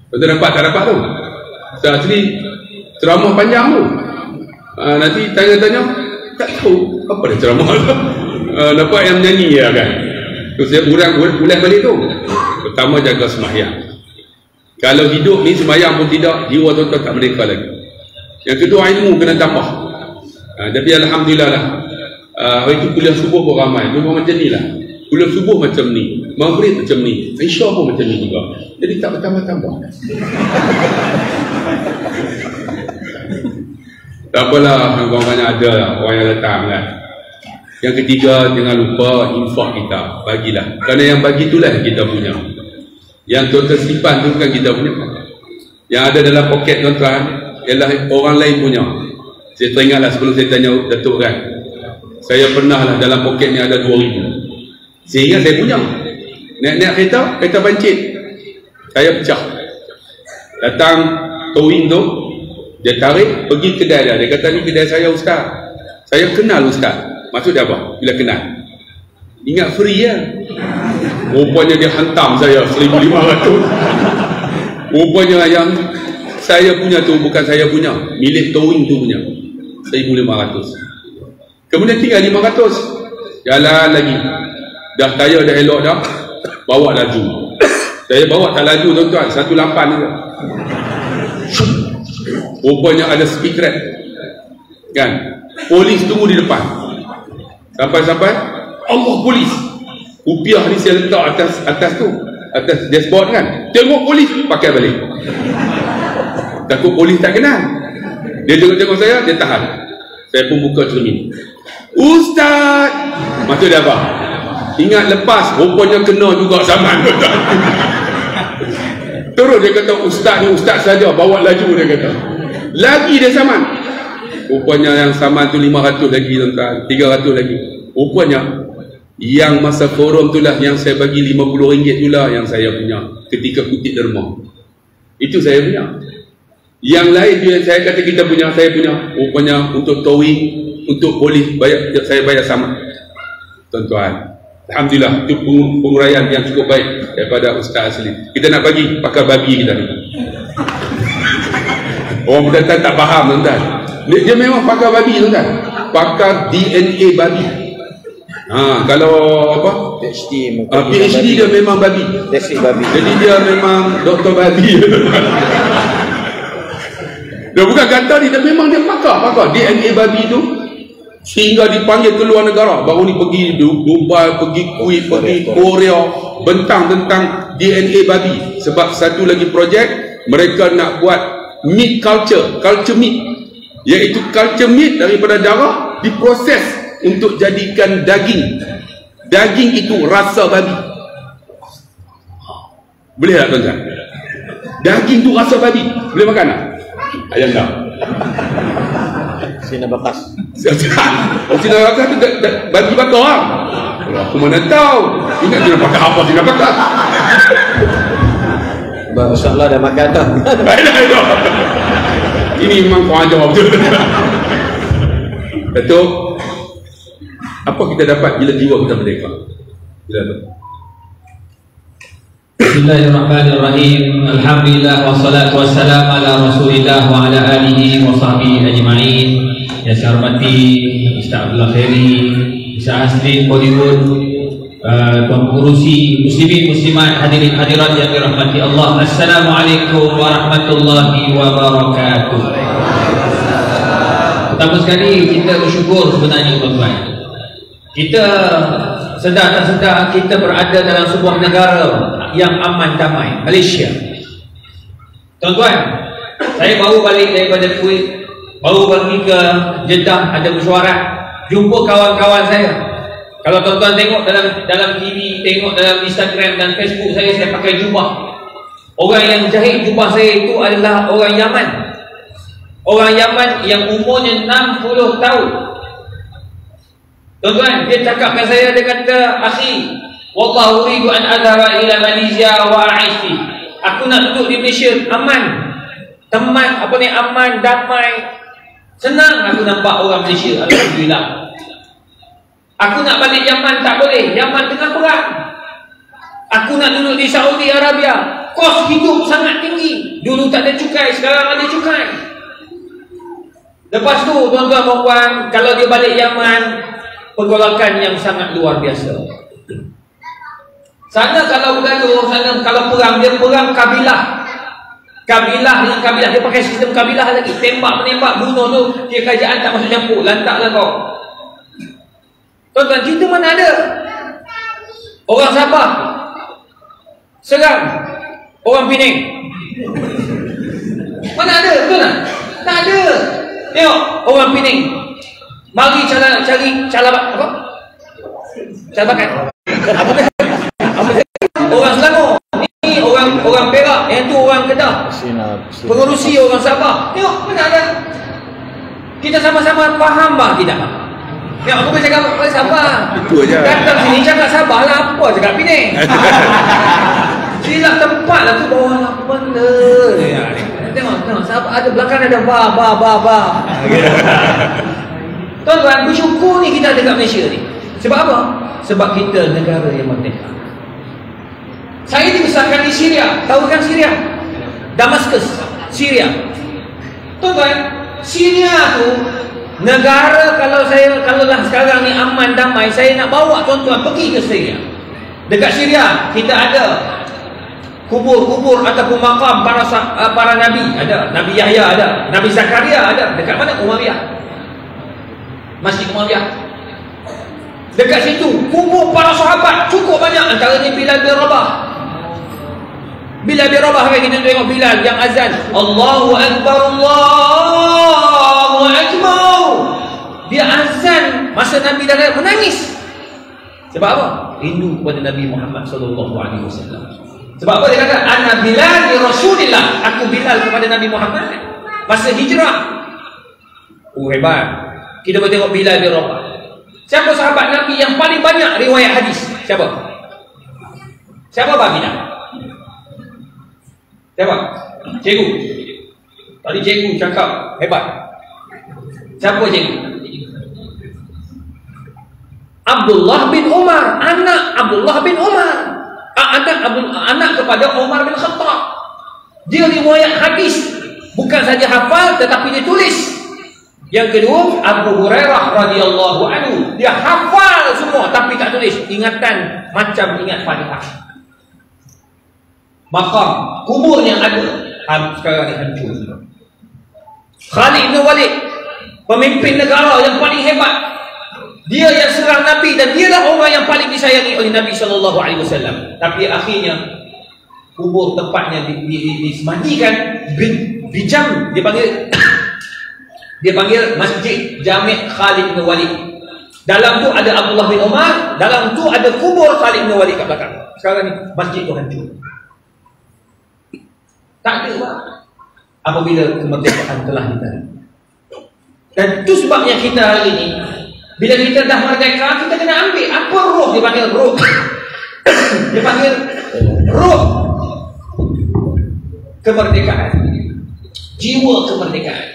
Betul dapat? Tak dapat tu saat ni ceramah panjang tu ha, nanti tanya-tanya tak tahu apa dia ceramah tu? Uh, nampak yang menyanyi ya kan? Tu saya ulang ulang balik tu pertama jaga sembahyang. Kalau hidup ni sembahyang pun tidak jiwa tuan-tuan tak merdeka lagi. Yang kedua ilmu kena tambah. Uh, tapi Alhamdulillah lah. Uh, hari tu kuliah subuh pun ramai. Memang macam ni lah. Kuliah subuh macam ni. Maghrib macam ni. Isya pun macam ni juga. Jadi tak bertambah-tambah. Tak apalah orang banyak ada lah. Orang yang datang kan. Yang ketiga jangan lupa infak kita. Bagilah. Kerana yang bagi itulah yang kita punya yang tuan-tuan simpan tu bukan kita punya yang ada dalam poket tuan-tuan ialah orang lain punya. Saya teringatlah sebelum saya tanya Datuk kan. Saya pernah lah dalam poket ni ada 2000 saya ingat saya punya. Naik-naik kereta kereta bancit saya pecah. Datang towing tu dia tarik pergi kedai dia. Dia kata ni kedai saya ustaz. Saya kenal ustaz. Maksud dia apa? Bila kenal? Ingat free ya rupanya dia hantam saya 1500 rupanya yang saya punya tu bukan saya punya milik towing tu punya 1500 kemudian tinggal 500 jalan lagi. Dah tayar dah elok dah bawa laju. Saya bawa tak laju tuan-tuan 18 juga rupanya ada speaker kan? Polis tunggu di depan. Sampai-sampai Allah polis rupiah ni saya letak atas atas tu atas dashboard kan. Tengok polis pakai balik. Takut polis tak kenal. Dia tengok-tengok saya dia tahan. Saya pun buka cermin. Ustaz! Maksud dia apa? Ingat lepas rupanya kena juga zaman. Terus dia kata ustaz ni ustaz saja bawa laju dia kata. Lagi dia saman rupanya yang saman tu 500 lagi tuan-tuan. 300 lagi. Rupanya yang masa forum tu lah yang saya bagi RM50 tu lah yang saya punya ketika kutip derma itu saya punya yang lain tu yang saya kata kita punya saya punya rupanya untuk towing untuk polis bayar, saya bayar sama tuan-tuan Alhamdulillah itu penguraian yang cukup baik daripada Ustaz Asli kita nak bagi pakar babi kita ni Orang pendatang tak faham tuan-tuan. Dia, dia memang pakar babi tuan-tuan. Pakar DNA babi. Ha, kalau apa? PhD Uh, PhD dia memang babi. PhD babi. Jadi dia memang doktor babi. dia bukan kata ni, dia memang dia pakar, pakar DNA babi tu sehingga dipanggil ke luar negara baru ni pergi Dubai, pergi Kuwait, pergi Korea bentang tentang DNA babi sebab satu lagi projek mereka nak buat meat culture, culture meat iaitu culture meat daripada darah diproses untuk jadikan daging daging itu rasa babi boleh tak tuan-tuan? daging tu rasa babi boleh makan tak? ayam dah Sina bakas. Sina bakar tu bagi bakar lah aku mana tahu ingat sina bakar apa sina bakar InsyaAllah dah makan dah. Baiklah itu. Ini memang kau ajar betul. Datuk, apa kita dapat bila jiwa kita merdeka? Bila tu? Bismillahirrahmanirrahim. Alhamdulillah wassalatu wassalamu ala Rasulillah wa ala alihi wa sahbihi ajma'in. Yang saya hormati Ustaz Abdullah Khairi, Ustaz Hasrin Bollywood, uh, Tuan Pengurusi Muslimin Muslimat hadirin hadirat yang dirahmati Allah. Assalamualaikum warahmatullahi wabarakatuh. Pertama sekali kita bersyukur sebenarnya tuan-tuan. Kita sedar tak sedar kita berada dalam sebuah negara yang aman damai, Malaysia. Tuan-tuan, saya baru balik daripada Kuwait, baru pergi ke Jeddah ada mesyuarat, jumpa kawan-kawan saya. Kalau tuan-tuan tengok dalam dalam TV, tengok dalam Instagram dan Facebook saya saya pakai jubah. Orang yang jahit jubah saya itu adalah orang Yaman. Orang Yaman yang umurnya 60 tahun. Tuan-tuan, dia cakap dengan saya, dia kata, Akhi, Wallahu uridu an adhara ila Malaysia wa a'ish Aku nak duduk di Malaysia, aman. Teman, apa ni, aman, damai. Senang aku nampak orang Malaysia, Alhamdulillah. Aku nak balik Yaman, tak boleh. Yaman tengah perang. Aku nak duduk di Saudi Arabia. Kos hidup sangat tinggi. Dulu tak ada cukai, sekarang ada cukai. Lepas tu, tuan-tuan, puan kalau dia balik Yaman, pergolakan yang sangat luar biasa. Sana kalau bergaduh, sana kalau perang, dia perang kabilah. Kabilah dengan kabilah, dia pakai sistem kabilah lagi. Tembak menembak, bunuh tu, dia kerajaan tak masuk campur, lantaklah kau. Tuan-tuan, kita mana ada? Orang Sabah serang orang Penang. Mana ada? Betul tak? Ada. Tengok orang Penang. Mari cara cari cara apa? Cara bakat. Apa dia? Apa dia? Orang Selangor. Ni orang orang Perak, yang tu orang Kedah. Pengurusi orang Sabah. Tengok mana ada? Kita sama-sama faham bah tidak? Tengok aku boleh cakap apa Sabah. Itu aja. Datang sini cakap Sabah lah apa cakap Penang. Silap tempat lah tu bawah lah benda. Ya, Tengok, tengok. Sabah ada belakang ada ba ba ba ba. Tuan-tuan, bersyukur ni kita ada kat Malaysia ni. Sebab apa? Sebab kita negara yang merdeka. Saya dibesarkan di Syria. Tahu kan Syria? Damaskus, Syria. Tuan-tuan, Syria tu negara kalau saya kalau lah sekarang ni aman damai, saya nak bawa tuan-tuan pergi ke Syria. Dekat Syria kita ada kubur-kubur ataupun makam para uh, para nabi ada. Nabi Yahya ada, Nabi Zakaria ada. Dekat mana? Umayyah. Masjid Umayyah. Dekat situ kubur para sahabat cukup banyak antaranya Bilal bin Rabah. Bilal bin Rabah kan kita tengok Bilal yang azan Allahu Akbar Allahu Akbar Dia azan masa Nabi dah menangis Sebab apa? Rindu kepada Nabi Muhammad sallallahu alaihi wasallam. Sebab apa dia kata ana Bilal li Rasulillah Aku Bilal kepada Nabi Muhammad Masa hijrah Oh hebat Kita boleh tengok Bilal bin Rabah Siapa sahabat Nabi yang paling banyak riwayat hadis? Siapa? Siapa Abang Bilal? Siapa? Cikgu. Tadi cikgu cakap hebat. Siapa cikgu? Abdullah bin Umar, anak Abdullah bin Umar. Anak Abu, anak kepada Umar bin Khattab. Dia riwayat hadis, bukan saja hafal tetapi dia tulis. Yang kedua, Abu Hurairah radhiyallahu anhu, dia hafal semua tapi tak tulis. Ingatan macam ingat Fatihah. Makam kubur yang ada sekarang ni hancur semua. Khalid bin Walid, pemimpin negara yang paling hebat. Dia yang serang Nabi dan dialah orang yang paling disayangi oleh Nabi sallallahu alaihi wasallam. Tapi akhirnya kubur tempatnya di, di, di, disemandikan di, dijam dia panggil dia panggil Masjid Jami' Khalid bin Walid. Dalam tu ada Abdullah bin Umar, dalam tu ada kubur Khalid bin Walid kat belakang. Sekarang ni masjid tu hancur. Tak ada pak. Apabila kemerdekaan telah ditarik. Dan itu sebabnya kita hari ini bila kita dah merdeka kita kena ambil apa roh dia panggil roh. dia panggil roh kemerdekaan. Jiwa kemerdekaan.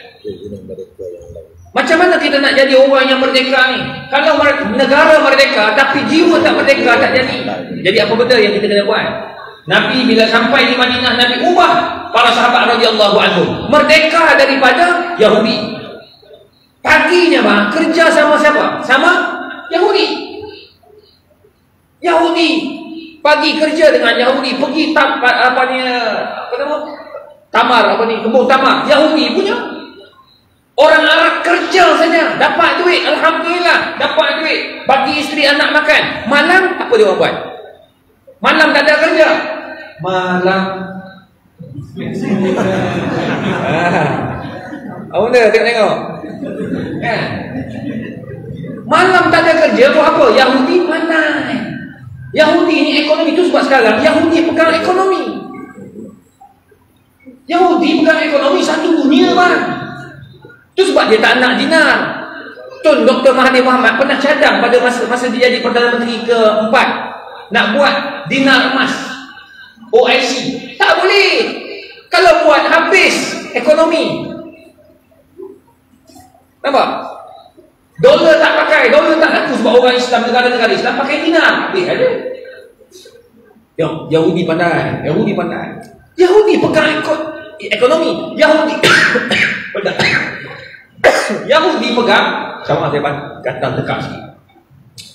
Macam mana kita nak jadi orang yang merdeka ni? Kalau negara merdeka tapi jiwa tak merdeka tak jadi. Jadi apa benda yang kita kena buat? Nabi bila sampai di Madinah Nabi ubah para sahabat radhiyallahu anhum merdeka daripada Yahudi. Paginya bang kerja sama siapa? Sama Yahudi. Yahudi pagi kerja dengan Yahudi pergi tam, apa ni apa nama? Tamar apa ni? Kebun tamar Yahudi punya. Orang Arab kerja saja dapat duit alhamdulillah dapat duit bagi isteri anak makan. Malam apa dia orang buat? Malam tak ada kerja. Malam. ah. Apa benda tengok tengok. Kan? Malam tak ada kerja buat apa? Yahudi pandai. Yahudi ni ekonomi tu sebab sekarang Yahudi pegang ekonomi. Yahudi pegang ekonomi satu dunia bang. Tu sebab dia tak nak dinar. Tun Dr. Mahathir Mohamad pernah cadang pada masa masa dia jadi Perdana Menteri keempat nak buat dinar emas OIC. Tak boleh. Kalau buat habis ekonomi. Nampak? Dolar tak pakai, dolar tak laku sebab orang Islam negara-negara Islam pakai dinar. Eh ada. Yang Yahudi pandai, Yahudi pandai. Yahudi pegang ekon- ekonomi. Yahudi Yahudi pegang sama saya kata dekat sikit.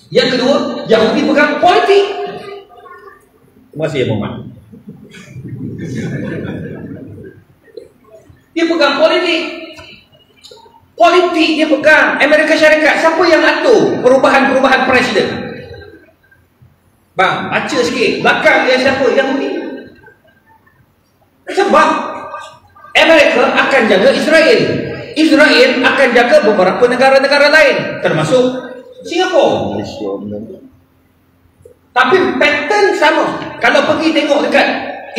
Yang kedua, Yahudi pegang politik. Terima kasih ya Muhammad. Dia pegang politik. Politik dia pegang. Amerika Syarikat, siapa yang atur perubahan-perubahan presiden? Bang, baca sikit. Belakang dia siapa? Yahudi. Sebab Amerika akan jaga Israel. Israel akan jaga beberapa negara-negara lain. Termasuk Singapura. Tapi pattern sama. Kalau pergi tengok dekat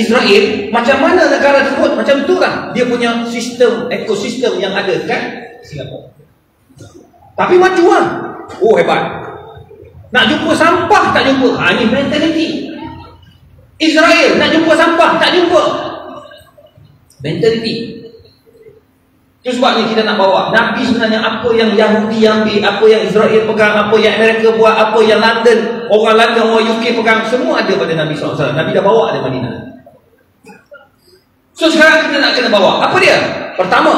Israel, macam mana negara tersebut? Macam tu lah. Dia punya sistem, ekosistem yang ada dekat Singapura. Tapi maju lah. Oh hebat. Nak jumpa sampah tak jumpa. Ha ni mentality. Israel nak jumpa sampah tak jumpa. Mentality. Itu sebab ni kita nak bawa. Nabi sebenarnya apa yang Yahudi ambil Apa yang Israel pegang Apa yang Amerika buat Apa yang London Orang London, orang UK pegang Semua ada pada Nabi SAW Nabi dah bawa dari Madinah. So sekarang kita nak kena bawa. Apa dia? Pertama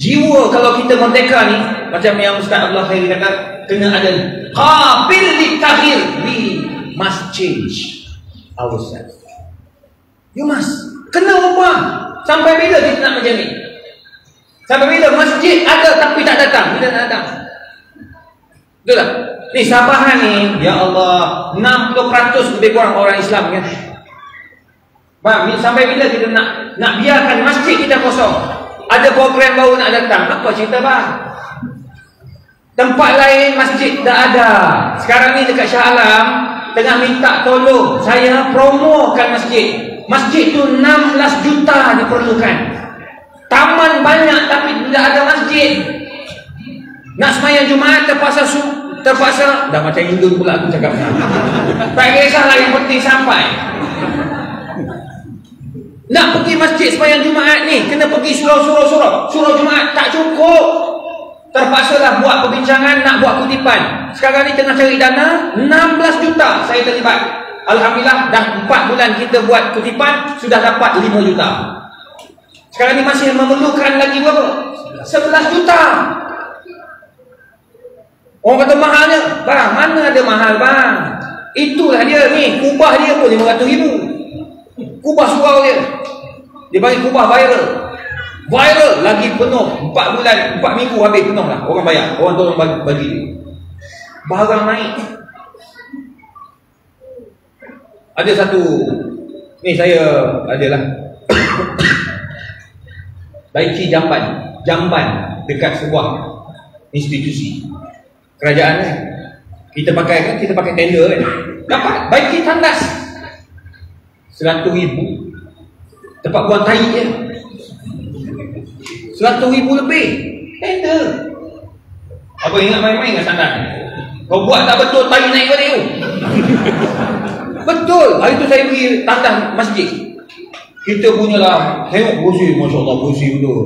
Jiwa kalau kita merdeka ni Macam yang Ustaz Abdullah Khairi kata Kena ada Qabil li tahir We must change ourselves. You must. Kena ubah. Sampai bila kita nak macam ni Sampai bila masjid ada tapi tak datang. Bila nak datang? Betul tak? Ni Sabahan ni, Ya Allah, 60% lebih kurang orang Islam kan? Faham? Sampai bila kita nak nak biarkan masjid kita kosong? Ada program baru nak datang. Apa cerita bang? Tempat lain masjid dah ada. Sekarang ni dekat Shah Alam, tengah minta tolong. Saya promokan masjid. Masjid tu 16 juta diperlukan. Taman banyak tapi tidak ada masjid. Nak semayang Jumaat terpaksa su terpaksa dah macam Hindu pula aku cakap. tak kisahlah yang penting sampai. Nak pergi masjid semayang Jumaat ni kena pergi surau-surau-surau. Surau Jumaat tak cukup. Terpaksa lah buat perbincangan nak buat kutipan. Sekarang ni tengah cari dana 16 juta saya terlibat. Alhamdulillah dah 4 bulan kita buat kutipan sudah dapat 5 juta. Sekarang ni masih memerlukan lagi berapa? 11 juta. Orang kata mahalnya. Bang, mana ada mahal bang? Itulah dia ni. Kubah dia pun 500 ribu. Kubah surau dia. Dia bagi kubah viral. Viral lagi penuh. 4 bulan, 4 minggu habis penuh lah. Orang bayar. Orang tolong bagi, bagi dia. Barang naik. Ada satu. Ni saya adalah baiki jamban. Jamban dekat sebuah institusi. Kerajaan kan kita pakai kan kita pakai tender kan? Dapat. Baiki tandas. Seratus ribu. Tempat buang tahi je. Seratus ribu lebih. Tender. Apa ingat main-main dengan sana kau buat tak betul tahi naik balik tu. Betul. Hari tu saya pergi tandas masjid kita punya lah tengok bersih Masya Allah bersih betul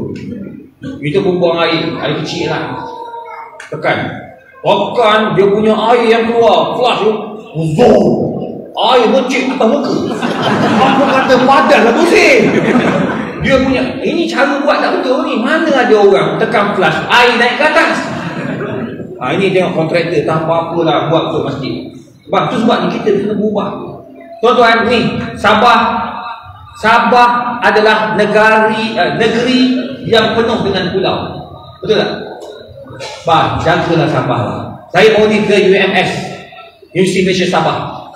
kita pun buang air air kecil lah. Tekan. Tekan dia punya air yang keluar flash tu uzur air mencik atas muka. Aku kata padan lah bersih dia punya ini cara buat tak betul ni. Mana ada orang tekan flash air naik ke atas? Ha, ini tengok kontraktor tak apa-apa lah buat tu masjid sebab tu sebab ni kita kena berubah. Tuan-tuan ni Sabah Sabah adalah negari uh, negeri yang penuh dengan pulau. Betul tak? Bah, jagalah Sabah. Saya pergi ke UMS, University Malaysia Sabah.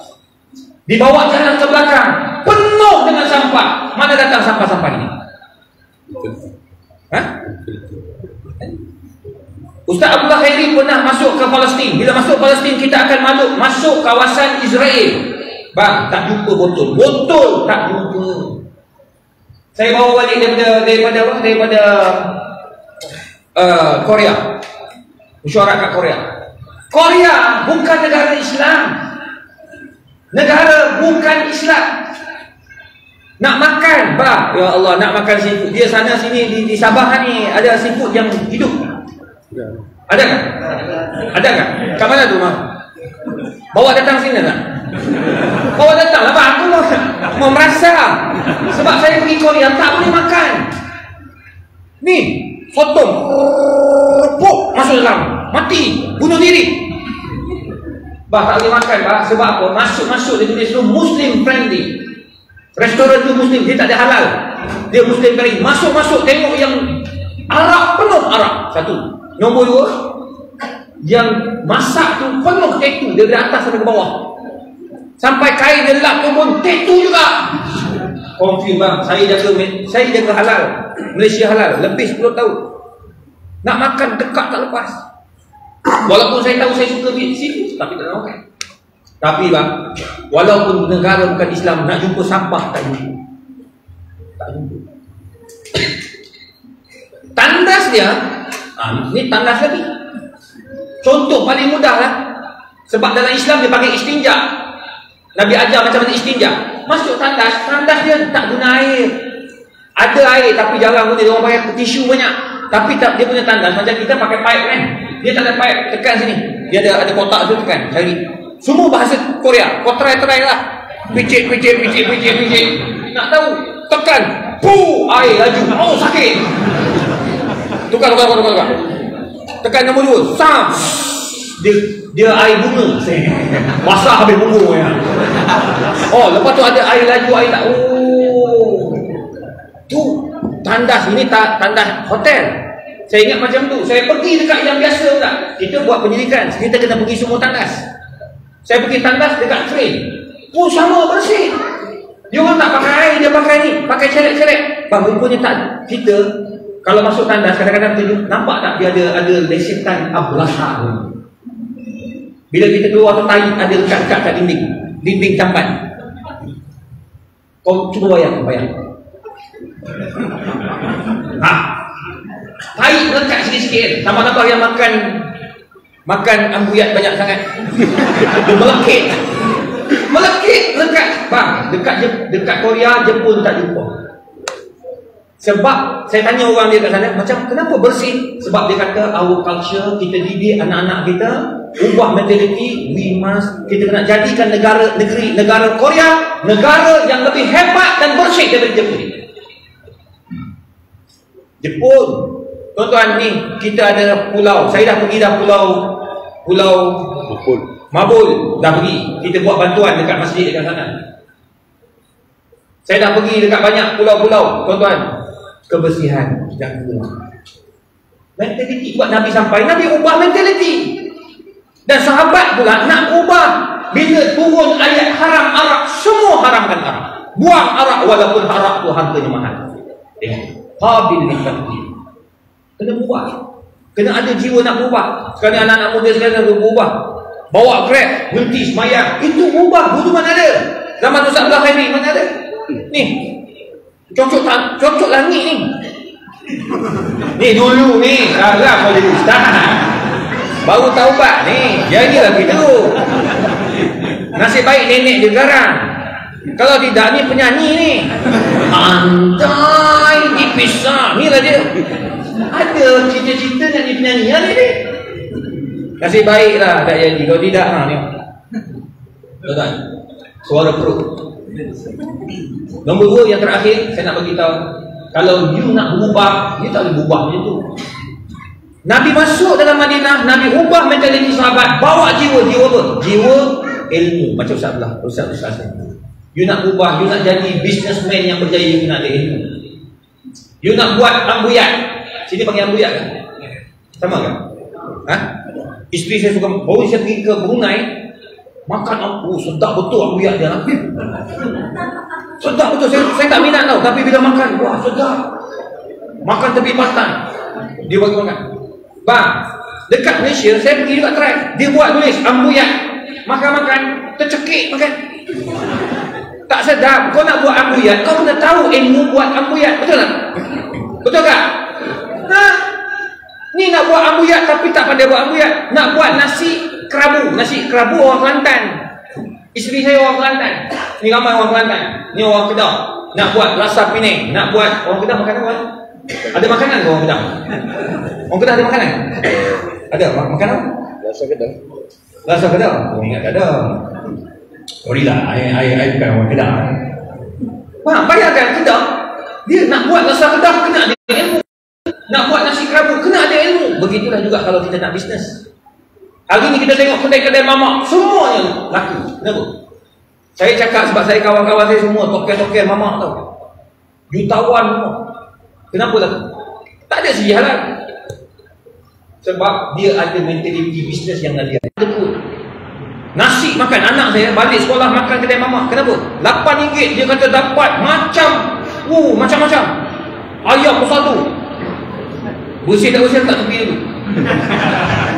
Di bawah jalan ke belakang, penuh dengan sampah. Mana datang sampah-sampah ini? Hah? Ustaz Abdullah Khairi pernah masuk ke Palestin. Bila masuk Palestin, kita akan masuk masuk kawasan Israel. Bang, tak jumpa botol. Botol tak jumpa. Saya bawa balik daripada daripada apa? Daripada uh, Korea. Mesyuarat kat Korea. Korea bukan negara Islam. Negara bukan Islam. Nak makan, bah, ya Allah, nak makan seafood. Dia sana sini di, di Sabah ni ada seafood yang hidup. Ada kan? Ada kan? Kat mana tu, Mak? Bawa datang sini tak? Bawa datang lah, Aku mau, mau merasa. Sebab saya pergi Korea, tak boleh makan. Ni, potong. Puk, masuk dalam. Mati. Bunuh diri. Bah tak boleh makan bah sebab apa? Masuk-masuk dia tulis tu Muslim friendly. Restoran tu Muslim, dia tak ada halal. Dia Muslim friendly. Masuk-masuk tengok yang Arab penuh Arab. Satu. Nombor dua, yang masak tu penuh tattoo dari atas sampai ke bawah. Sampai kain dia lap tu pun tattoo juga. Confirm bang, saya jaga saya jaga halal. Malaysia halal lebih 10 tahun. Nak makan dekat tak lepas. Walaupun saya tahu saya suka seafood tapi tak nak makan. Tapi bang, walaupun negara bukan Islam nak jumpa sampah tak jumpa. Tak jumpa. Tandas dia, ah, ni tandas lagi. Contoh paling mudah lah. Sebab dalam Islam dia pakai istinja. Nabi ajar macam mana istinja. Masuk tandas, tandas dia tak guna air. Ada air tapi jarang guna. Dia orang pakai tisu banyak. Tapi tak dia punya tandas macam kita pakai pipe kan. Dia tak ada pipe tekan sini. Dia ada ada kotak tu tekan cari. Semua bahasa Korea. Kau try try lah. Picit picit picit picit picit. Nak tahu tekan. Puh air laju. Oh sakit. Tukar tukar tukar tukar. Tekan nombor dua. Sam. Dia dia air bunga. Basah habis bunga ya. Oh, lepas tu ada air laju air tak. Oh. Tu tandas ini tak tandas hotel. Saya ingat macam tu. Saya pergi dekat yang biasa tak. Kita buat penyelidikan. Kita kena pergi semua tandas. Saya pergi tandas dekat train. Oh sama bersih. Dia orang tak pakai air, dia pakai ni. Pakai celek-celek. Bang, rupanya tak. Kita kalau masuk tandas kadang-kadang tunjuk nampak tak dia ada ada lesetan ablasa bila kita keluar tu tai ada dekat-dekat kat dinding. Dinding campan. Kau cuba bayang bayang ha? Tai lekat sikit-sikit. Tambah-tambah yang makan makan ambuyat banyak sangat. Melekit. Melekit lekat bang dekat dekat Korea Jepun tak jumpa sebab saya tanya orang dia kat sana macam kenapa bersih? Sebab dia kata our culture kita didik anak-anak kita ubah mentality we must kita kena jadikan negara negeri negara Korea negara yang lebih hebat dan bersih daripada Jepun. Jepun. Tuan-tuan ni kita ada pulau. Saya dah pergi dah pulau pulau Mabul. Mabul dah pergi. Kita buat bantuan dekat masjid dekat sana. Saya dah pergi dekat banyak pulau-pulau, tuan-tuan kebersihan. Jaga mentaliti buat Nabi sampai Nabi ubah mentaliti dan sahabat pula nak ubah. Bila turun ayat haram arak semua haramkan arak buang arak walaupun arak tu harganya mahal. Eh, qabil li kena ubah kena ada jiwa nak ubah. Sekarang anak-anak muda sekarang nak ubah bawa grab berhenti semayang itu ubah. Dulu mana ada? Zaman Ustaz Abdullah Khairi mana ada? Ni Cocok tak, cocok langit ni. Ni dulu ni, sekarang kau jadi ustaz. Baru taubat ni, jadilah gitu. Nasib baik nenek dia garang. Kalau tidak ni penyanyi ni. Andai dipisah. Ni lah dia. Ada cita-cita nak jadi penyanyi lah ni. Nasib baiklah tak jadi. Kalau tidak, ha, ni. Tuan-tuan, suara perut. Nombor dua yang terakhir saya nak bagi tahu kalau you nak berubah, you tak boleh berubah macam tu. Nabi masuk dalam Madinah, Nabi ubah mentaliti sahabat, bawa jiwa, jiwa apa? Jiwa ilmu. Macam Ustaz Allah, Ustaz Ustaz. You nak ubah, you nak jadi businessman yang berjaya, you nak ada ilmu. You nak buat ambuyat. Sini panggil ambuyat kan? Sama kan? Ha? Isteri saya suka, baru saya pergi ke Brunei, makan aku, sedap betul ambuyat dia. Sedap betul. Saya, saya tak minat tau. Tapi bila makan, wah sedap. Makan tepi pantai. Dia bagi makan. Bang, dekat Malaysia, saya pergi juga try. Dia buat tulis, ambuyat. Makan-makan, tercekik makan. Tak sedap. Kau nak buat ambuyat, kau kena tahu ilmu buat ambuyat. Betul tak? Betul tak? Ha? Ni nak buat ambuyat tapi tak pandai buat ambuyat. Nak buat nasi kerabu. Nasi kerabu orang Kelantan. Isteri saya orang Kelantan. Ni ramai orang Kelantan. Ni orang Kedah. Nak buat rasa Penang. Nak buat orang Kedah makan apa? Ada makanan ke orang Kedah? Orang Kedah ada makanan? Ada makanan? Rasa Kedah. Rasa Kedah? Oh, ingat ada. Sorry lah, I, I, I bukan orang Kedah. Faham? Bayangkan Kedah. Dia nak buat rasa Kedah kena ada ilmu. Nak buat nasi kerabu kena ada ilmu. Begitulah juga kalau kita nak bisnes. Hari ni kita tengok kedai-kedai mamak semuanya laku. Kenapa? Saya cakap sebab saya kawan-kawan saya semua token-token mamak tau. Jutawan semua. Kenapa laku? Tak ada segi halal. Sebab dia ada mentaliti bisnes yang dia ada pun. Nasi makan anak saya balik sekolah makan kedai mamak. Kenapa? RM8 dia kata dapat macam uh macam-macam. Ayam pun satu. Bersih tak bersih tak tepi dulu.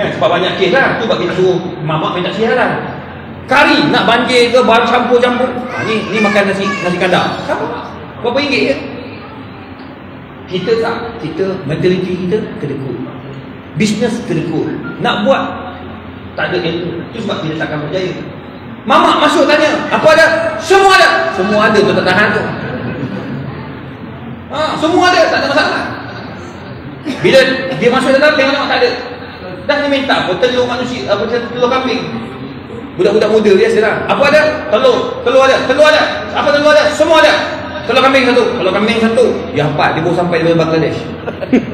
kan, sebab banyak kes lah. Tu kita suruh mamak minta siaran. Kari nak banjir ke bahan campur-campur. Ha, ni ni makan nasi nasi kandar. Sama. Berapa ringgit je? Kita tak. Kita mentaliti kita cool. Bisnes cool. Nak buat tak ada ilmu. Itu sebab kita takkan berjaya. Mamak masuk tanya, apa ada? Semua ada. Semua ada tu tak tahan tu. Ha, semua ada, tak ada masalah. Bila dia masuk dalam tengok-tengok tak ada. Dah dia minta apa? Telur manusia, apa telur kambing. Budak-budak muda biasa lah. Apa ada? Telur. Telur ada. Telur ada. Apa telur ada? Semua ada. Telur kambing satu. Telur kambing satu. Dia hafal. Dia baru sampai dari Bangladesh.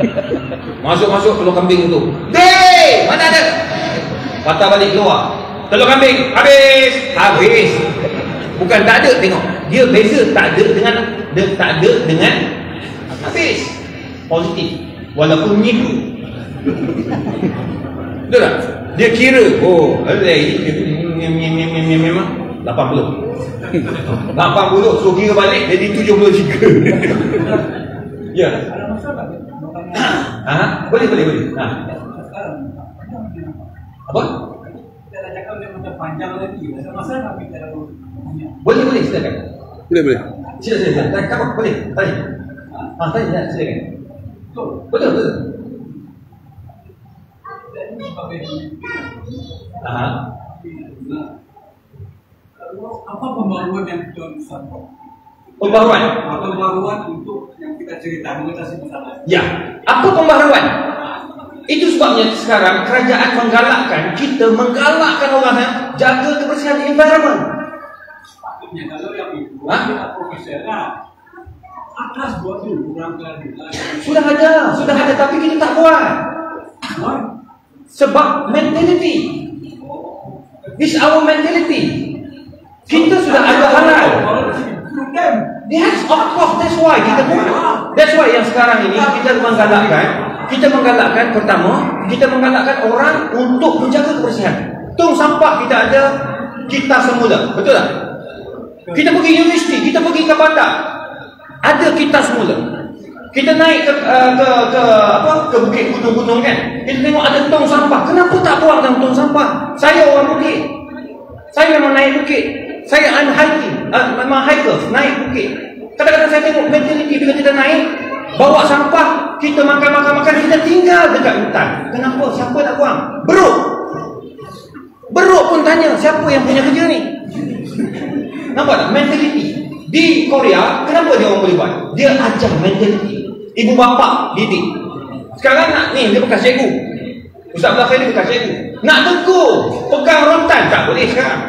Masuk-masuk telur kambing tu. Dek! Mana ada? Patah balik keluar. Telur kambing. Habis. Habis. Bukan tak ada. Tengok. Dia beza tak ada dengan dia tak ada dengan habis. Positif. Walaupun nyipu. Betul tak? Dia kira. Oh, ada ini memang 80. 80 so kira balik jadi 73. ya. Ha? Boleh boleh boleh. Ha. Apa? Kita dah cakap dia macam panjang lagi. Masa-masa tapi kita dah Boleh boleh silakan. Boleh boleh. Sila sila. sila. Tak apa boleh. Tanya. Ha, tanya silakan. Betul. Betul betul. Dan ini sebagai Ha. apa pembaruan yang kita bisa Pembaruan. pembaruan untuk yang kita cerita mengatasi masalah Ya. Apa pembaharuan? Itu sebabnya sekarang kerajaan menggalakkan kita menggalakkan orang eh, jaga kebersihan environment. sepatutnya kalau yang itu kita profesional atas buat dulu orang Sudah ada, sudah ada tapi kita tak buat. Sebab mentality. This our mentality. Kita sudah ada halal. Yes, of course, that's why kita. That's why yang sekarang ini kita menggalakkan, kita menggalakkan pertama, kita menggalakkan orang untuk menjaga kebersihan. Tong sampah kita ada kita semula, betul tak? Kita pergi universiti, kita pergi ke bandar, ada kita semula. Kita naik ke uh, ke ke apa ke bukit gunung-gunung kan. Kita tengok ada tong sampah. Kenapa tak buang dalam tong sampah? Saya orang bukit. Saya memang naik bukit. Saya un hiking, uh, memang hikers naik bukit. Kadang-kadang saya tengok mentaliti bila kita naik bawa sampah, kita makan-makan-makan, kita tinggal dekat hutan. Kenapa? Siapa nak buang? Beruk. Beruk pun tanya, siapa yang punya kerja ni? Nampak tak? Mentaliti. Di Korea, kenapa dia orang boleh buat? Dia ajar mentaliti. Ibu bapa didik. Sekarang nak ni, dia bekas cikgu. Ustaz belakang dia bekas cikgu. Nak tegur, pegang rotan, tak boleh sekarang.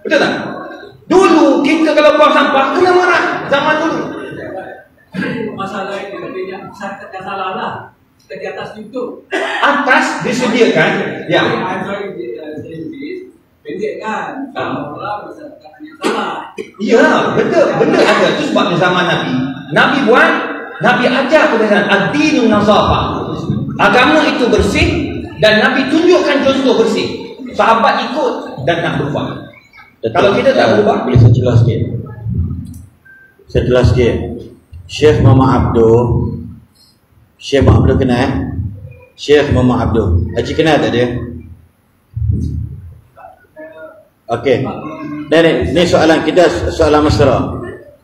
Betul tak? Dulu kita kalau buang sampah kena marah zaman dulu. masalah tapi yang saya tak salah lah kita di atas itu Atas disediakan, ya. I'm sorry uh, saying this pendek kan kalau orang masyarakat yang salah Ya, betul. Benda ada. Itu sebabnya zaman Nabi. Nabi buat, Nabi ajar kebenaran. Ad-dinun nazafah. Agama itu bersih dan Nabi tunjukkan contoh bersih. Sahabat ikut dan nak berubah. Kalau kita tak Ah, berubah, Boleh saya jelas sikit Saya jelas sikit Syekh Muhammad Abdul Syekh Muhammad Abdul kenal eh? Syekh Muhammad Abdul Haji kenal tak dia? Okey Dan ni, ni soalan kita Soalan mesra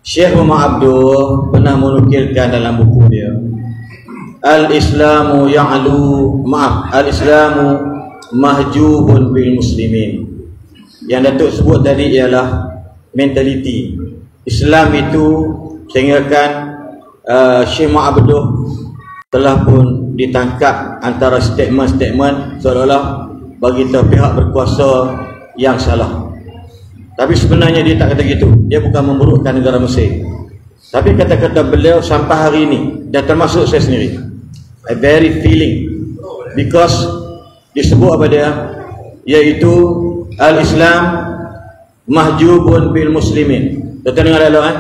Syekh Muhammad Abdul Pernah menukilkan dalam buku dia Al-Islamu ya'lu Maaf Al-Islamu Mahjubun bil muslimin yang Datuk sebut tadi ialah mentality. Islam itu sehinggakan uh, Syekh Mu'abduh telah pun ditangkap antara statement-statement seolah-olah bagi pihak berkuasa yang salah. Tapi sebenarnya dia tak kata gitu. Dia bukan memburukkan negara Mesir. Tapi kata-kata beliau sampai hari ini dan termasuk saya sendiri. I very feeling because disebut apa dia iaitu al-Islam mahjubun bil muslimin kita dengar dulu eh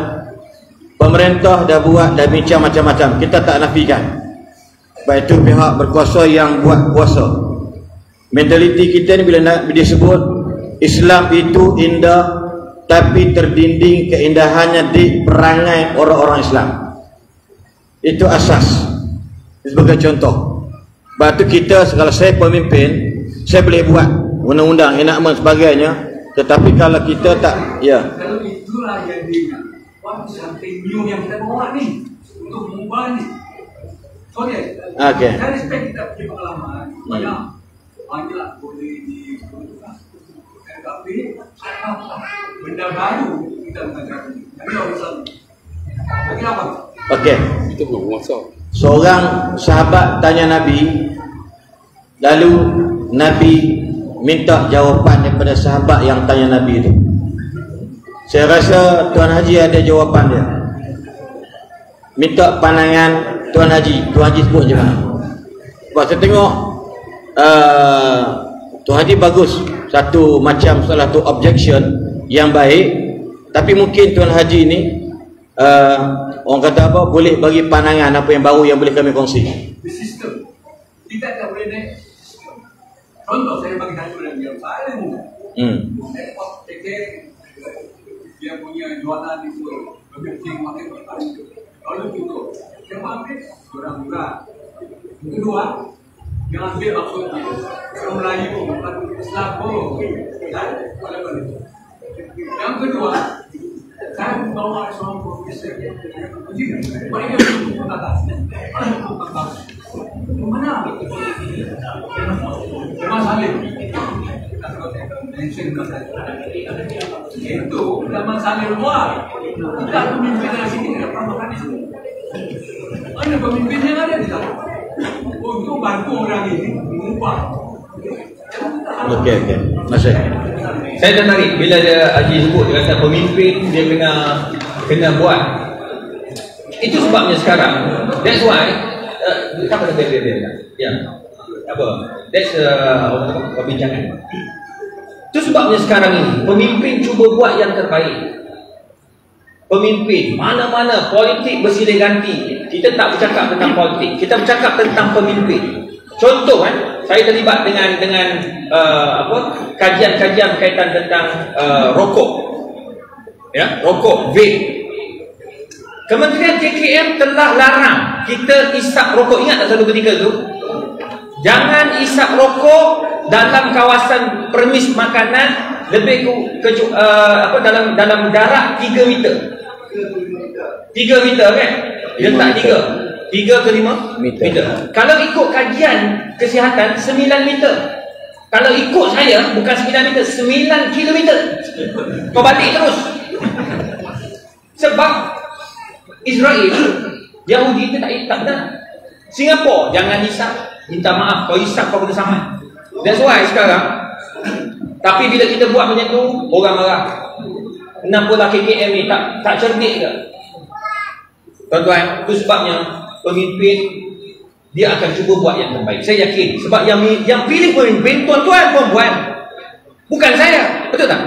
pemerintah dah buat dah bincang macam-macam kita tak nafikan baik itu pihak berkuasa yang buat kuasa mentaliti kita ni bila nak disebut Islam itu indah tapi terdinding keindahannya di perangai orang-orang Islam itu asas sebagai contoh sebab itu kita kalau saya pemimpin saya boleh buat undang-undang enakmen sebagainya tetapi kalau kita tak ya Kalau itulah yang dia nak. What is something new yang kita bawa ni untuk mengubah ni. Sorry. Okey. Saya respect kita punya pengalaman. Banyak. Banyak boleh di tapi benda baru kita mengajar ni. Jadi orang selalu. Lagi apa? okey Itu belum masa. seorang sahabat tanya Nabi lalu Nabi minta jawapan daripada sahabat yang tanya Nabi itu saya rasa Tuan Haji ada jawapan dia minta pandangan Tuan Haji Tuan Haji sebut je mana sebab saya tengok uh, Tuan Haji bagus satu macam salah satu objection yang baik tapi mungkin Tuan Haji ni uh, orang kata apa boleh bagi pandangan apa yang baru yang boleh kami kongsi Di sistem. Kita tak boleh naik. Contoh saya bagi satu yang yang paling mudah. hmm. Dia punya jualan itu berbincang pakai pertanian. Kalau itu siapa ambil orang murah. Kedua yang ambil maksud dia orang Melayu pun dan oleh boleh. Yang kedua saya membawa seorang profesor Uji, mereka berkata Mana? Memang saling? Itu zaman saling luar kita pemimpin dari sini tidak pernah makan di sini. Mana pemimpin yang ada di sana untuk bantu orang ini mengubah okey okey masih Saya tertarik bila dia Haji sebut dia kata pemimpin dia kena kena buat. Itu sebabnya sekarang. That's why uh, apa dia dia dia. Ya. Apa? That's uh, perbincangan. Itu sebabnya sekarang ini pemimpin cuba buat yang terbaik. Pemimpin mana-mana politik bersilih ganti. Kita tak bercakap tentang politik, kita bercakap tentang pemimpin. Contoh kan, saya terlibat dengan dengan uh, apa kajian-kajian berkaitan tentang uh, rokok. Ya, rokok vape. Kementerian JKM telah larang kita isap rokok. Ingat tak satu ketika tu? Jangan isap rokok dalam kawasan permis makanan lebih ke, ke uh, apa dalam dalam jarak 3 meter. 3 meter kan? Dia tak 3. 3 ke 5 Meter. Kalau ikut kajian kesihatan 9 meter. Kalau ikut saya bukan 9 meter, 9 kilometer. Kau balik terus. Sebab Israel Yahudi itu tak tak benar. Singapura jangan hisap. Minta maaf kau hisap kau kena sama. That's why sekarang tapi bila kita buat macam tu orang marah. Kenapalah KKM ni tak tak cerdik ke? Tuan-tuan, itu sebabnya pemimpin dia akan cuba buat yang terbaik. Saya yakin sebab yang yang pilih pemimpin tuan-tuan perempuan. Bukan saya. Betul tak?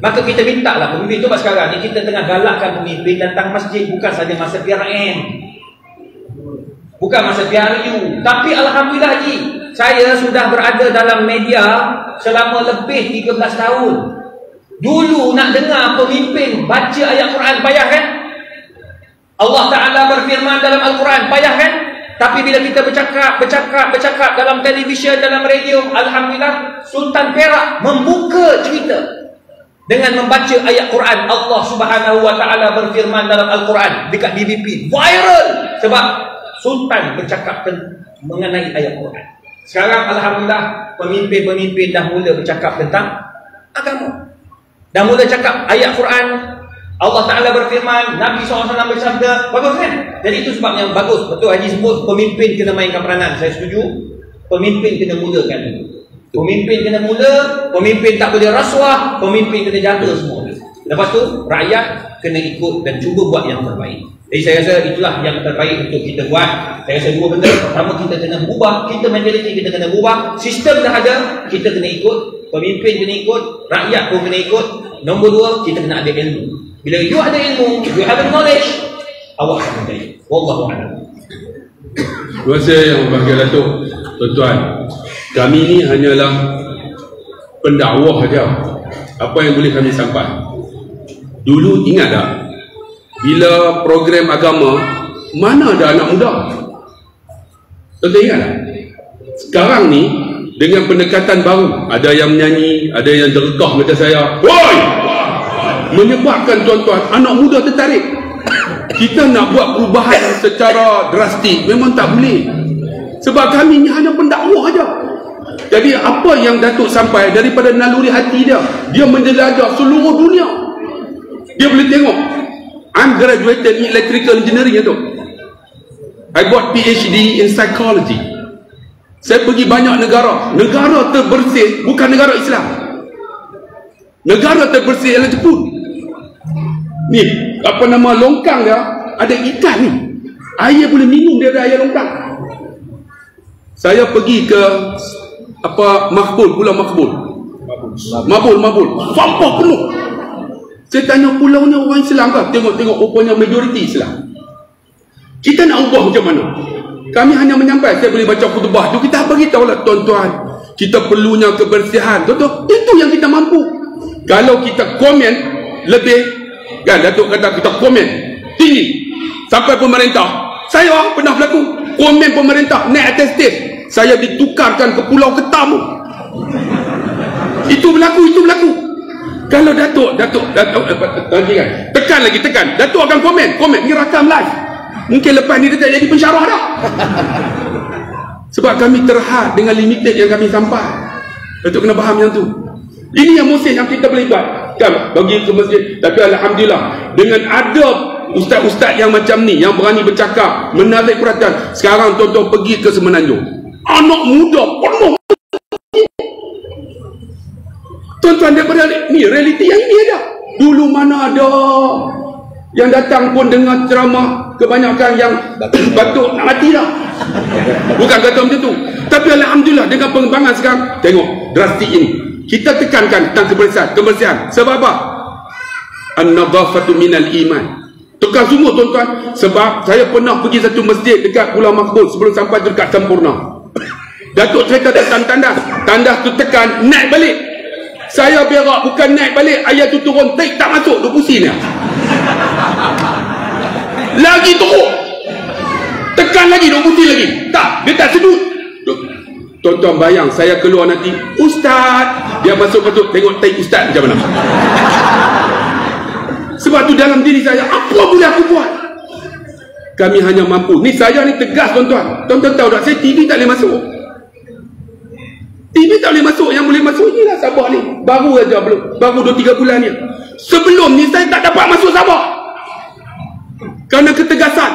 Maka kita minta lah pemimpin tu sekarang ni kita tengah galakkan pemimpin datang masjid bukan saja masa PRN. Bukan masa PRU. Tapi Alhamdulillah Haji, saya sudah berada dalam media selama lebih 13 tahun. Dulu nak dengar pemimpin baca ayat Quran payah kan? Allah Ta'ala berfirman dalam Al-Quran Payah kan? Tapi bila kita bercakap, bercakap, bercakap dalam televisyen, dalam radio Alhamdulillah Sultan Perak membuka cerita Dengan membaca ayat Quran Allah Subhanahu Wa Ta'ala berfirman dalam Al-Quran Dekat DBP Viral Sebab Sultan bercakap mengenai ayat Quran Sekarang Alhamdulillah Pemimpin-pemimpin dah mula bercakap tentang Agama Dah mula cakap ayat Quran Allah Ta'ala berfirman, Nabi SAW bersabda, bagus kan? Jadi itu sebab yang bagus. Betul Haji sebut, pemimpin kena mainkan peranan. Saya setuju. Pemimpin kena mulakan dulu. Pemimpin kena mula, pemimpin tak boleh rasuah, pemimpin kena jaga semua. Lepas tu, rakyat kena ikut dan cuba buat yang terbaik. Jadi saya rasa itulah yang terbaik untuk kita buat. Saya rasa dua benda. Pertama kita kena berubah, kita mentaliti kita kena berubah. Sistem dah ada, kita kena ikut. Pemimpin kena ikut, rakyat pun kena ikut. Nombor dua, kita kena ada ilmu. Bila you ada ilmu, you have knowledge, awak akan menjadi. Wallahu a'lam. Terima kasih yang berbahagia Datuk Tuan-tuan Kami ni hanyalah Pendakwah saja Apa yang boleh kami sampai Dulu ingat tak Bila program agama Mana ada anak muda Tuan-tuan ingat tak Sekarang ni Dengan pendekatan baru Ada yang menyanyi Ada yang dergah macam saya. Woi! Menyebabkan tuan-tuan Anak muda tertarik. Kita nak buat perubahan secara drastik memang tak boleh. Sebab kami ni hanya pendakwah aja. jadi apa yang Datuk sampai daripada naluri hati dia dia menjelajah seluruh dunia. Dia boleh tengok I'm graduated in electrical engineering tu I got PhD in psychology saya pergi banyak negara. Negara terbersih bukan negara Islam. Negara terbersih ialah Jepun. Ni apa nama longkang dia? Ada ikan ni. Air boleh minum dia ada air longkang. Saya pergi ke apa Makbul pulau Makbul. Mabul Mabul sampah penuh. Saya tanya pulau ni orang Islam ke tengok-tengok rupanya majoriti Islam. Kita nak ubah macam mana kami hanya menyampaikan saya boleh baca khutbah tu kita beritahu lah tuan-tuan kita perlunya kebersihan betul itu yang kita mampu kalau kita komen lebih Kan Datuk kata kita komen tinggi sampai pemerintah. Saya pernah berlaku komen pemerintah naik atas stage. Saya ditukarkan ke Pulau Ketamu. Itu berlaku, itu berlaku. Kalau Datuk, Datuk, Datuk, lagi kan? Tekan lagi, tekan. Datuk akan komen, komen. Ini rakam live. Mungkin lepas ni dia tak jadi pensyarah dah. Sebab kami terhad dengan limited yang kami sampai. Datuk kena faham yang tu. Ini yang musim yang kita buat. Kan? Bagi ke masjid. Tapi Alhamdulillah dengan ada ustaz-ustaz yang macam ni yang berani bercakap menarik perhatian sekarang tuan-tuan pergi ke Semenanjung. Anak muda penuh. Tuan-tuan daripada ni realiti yang ini ada. Dulu mana ada yang datang pun dengan ceramah kebanyakan yang batuk nak mati dah. Bukan kata macam tu. Tapi Alhamdulillah dengan pengembangan sekarang tengok drastik ini. Kita tekankan tentang kebersihan kebersihan. Sebab apa? An-nadhafatu minal iman. Tekan sungguh tuan-tuan. Sebab saya pernah pergi satu masjid dekat Pulau Makbul sebelum sampai dekat Sempurna Datuk cerita tentang tandas. Tandas tu tekan naik balik. Saya berak bukan naik balik. Ayat tu turun tak masuk. Duk pusing dia lagi teruk tekan lagi duk pusing lagi. Tak dia tak sedut. Tuan-tuan bayang saya keluar nanti Ustaz! Dia masuk-masuk tengok tai Ustaz macam mana. Sebab tu dalam diri saya Apa boleh aku buat? Kami hanya mampu. Ni saya ni tegas tuan-tuan. Tuan-tuan tahu tak Saya TV tak boleh masuk. TV tak boleh masuk Yang boleh masuk ni lah Sabah ni. Baru aja belum. Baru 2-3 bulan ni Sebelum ni saya tak dapat masuk Sabah. Kerana ketegasan.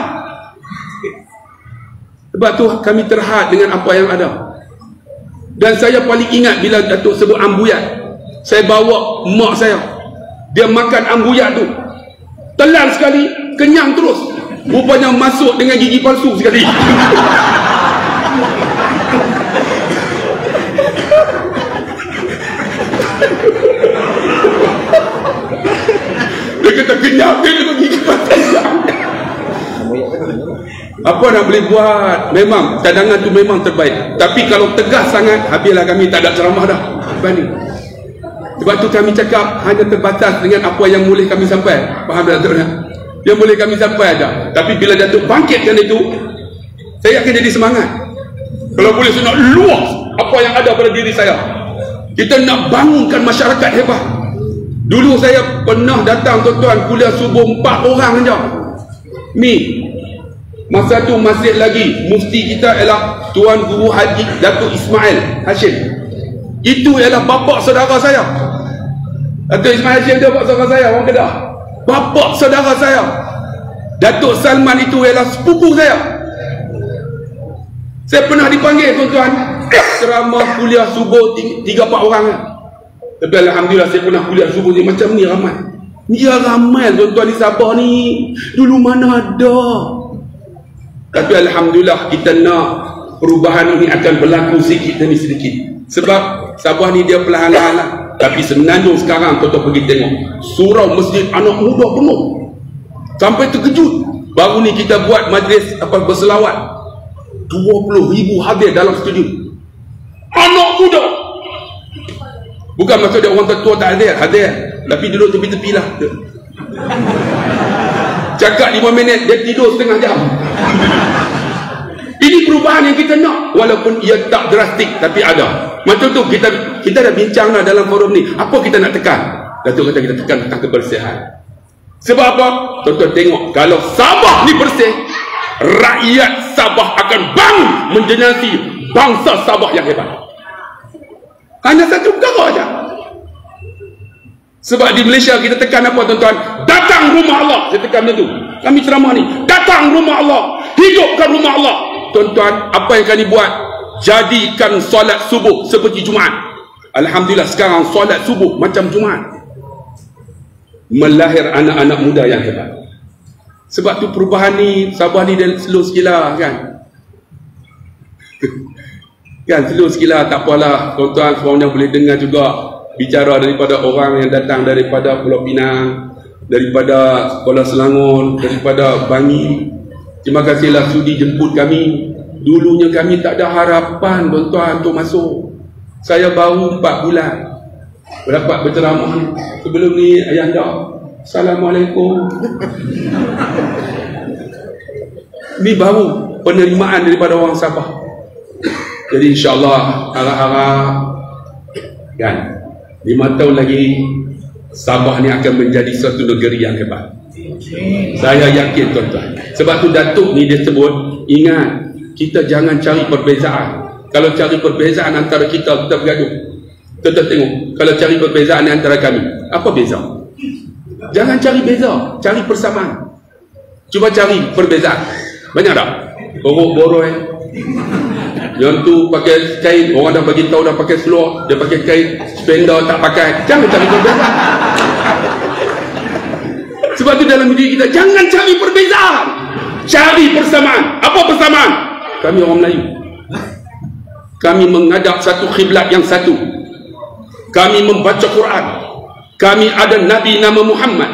Sebab tu kami terhad dengan apa yang ada. Dan saya paling ingat bila Datuk sebut ambuyat saya bawa mak saya. Dia makan ambuyat tu. Telan sekali kenyang terus. Rupanya masuk dengan gigi palsu sekali kata kenyang dia dengan gigi palsu apa nak boleh buat? Memang cadangan tu memang terbaik. Tapi kalau tegas sangat habislah kami tak ada ceramah dah. Banding sebab tu kami cakap hanya terbatas dengan apa yang boleh kami sampai. Faham tak Datuk yang boleh kami sampai ada tapi bila Datuk bangkitkan itu saya akan jadi semangat. Kalau boleh saya nak luas apa yang ada pada diri saya. Kita nak bangunkan masyarakat hebat dulu saya pernah datang tuan-tuan kuliah subuh empat orang saja ni Masa tu masih lagi mufti kita ialah Tuan Guru Haji Datuk Ismail Hashim. Itu ialah bapa saudara saya. Datuk Ismail Hashim tu bapa saudara saya orang Kedah. Bapa saudara saya. Datuk Salman itu ialah sepupu saya. Saya pernah dipanggil tuan-tuan ceramah kuliah subuh tiga empat orang. Tapi alhamdulillah saya pernah kuliah subuh ni macam ni ramai. Dia ramai tuan-tuan di Sabah ni. Dulu mana ada. Tapi Alhamdulillah kita nak perubahan ini akan berlaku sikit demi sedikit. Sebab Sabah ni dia perlahan-lahan lah. Tapi semenanjung sekarang tuan-tuan pergi tengok. Surau masjid anak muda penuh. Sampai terkejut. Baru ni kita buat majlis apa berselawat. 20 ribu hadir dalam studio. Anak muda. Bukan maksud dia orang tua tak hadir. Hadir. Tapi duduk tepi-tepi lah. Cakap 5 minit, dia tidur setengah jam. Ini perubahan yang kita nak. Walaupun ia tak drastik, tapi ada. Macam tu, kita kita dah bincang lah dalam forum ni. Apa kita nak tekan? Datuk kata kita tekan tentang kebersihan. Sebab apa? Tuan-tuan tengok. Kalau Sabah ni bersih, rakyat Sabah akan bangun menjenasi bangsa Sabah yang hebat. Hanya satu perkara saja. Sebab di Malaysia kita tekan apa tuan-tuan? Datang rumah Allah. Saya tekan macam tu. Kami ceramah ni. Datang rumah Allah. Hidupkan rumah Allah. Tuan-tuan, apa yang kami buat? Jadikan solat subuh seperti Jumaat. Alhamdulillah sekarang solat subuh macam Jumaat. Melahir anak-anak muda yang hebat. Sebab tu perubahan ni, Sabah ni dia slow sekila kan. Kan slow sekila tak apalah. Tuan-tuan semuanya boleh dengar juga bicara daripada orang yang datang daripada Pulau Pinang, daripada Kuala Selangor, daripada Bangi. Terima kasihlah sudi jemput kami. Dulunya kami tak ada harapan tuan-tuan untuk masuk. Saya baru 4 bulan dapat berceramah. Sebelum ni ayah dah Assalamualaikum. Ni baru penerimaan daripada orang Sabah. Jadi insyaAllah harap-harap kan lima tahun lagi Sabah ni akan menjadi satu negeri yang hebat. Saya yakin tuan-tuan. Sebab tu Datuk ni dia sebut, ingat kita jangan cari perbezaan. Kalau cari perbezaan antara kita, kita bergaduh. Kita tengok, kalau cari perbezaan antara kami, apa beza? Jangan cari beza, cari persamaan. Cuba cari perbezaan. Banyak tak? Borok-borok. Yang tu pakai kain, orang dah bagi tahu dah pakai seluar, dia pakai kain, spender tak pakai. Jangan cari perbezaan. Sebab tu dalam diri kita, jangan cari perbezaan. Cari persamaan. Apa persamaan? Kami orang Melayu. Kami menghadap satu khiblat yang satu. Kami membaca Quran. Kami ada Nabi nama Muhammad.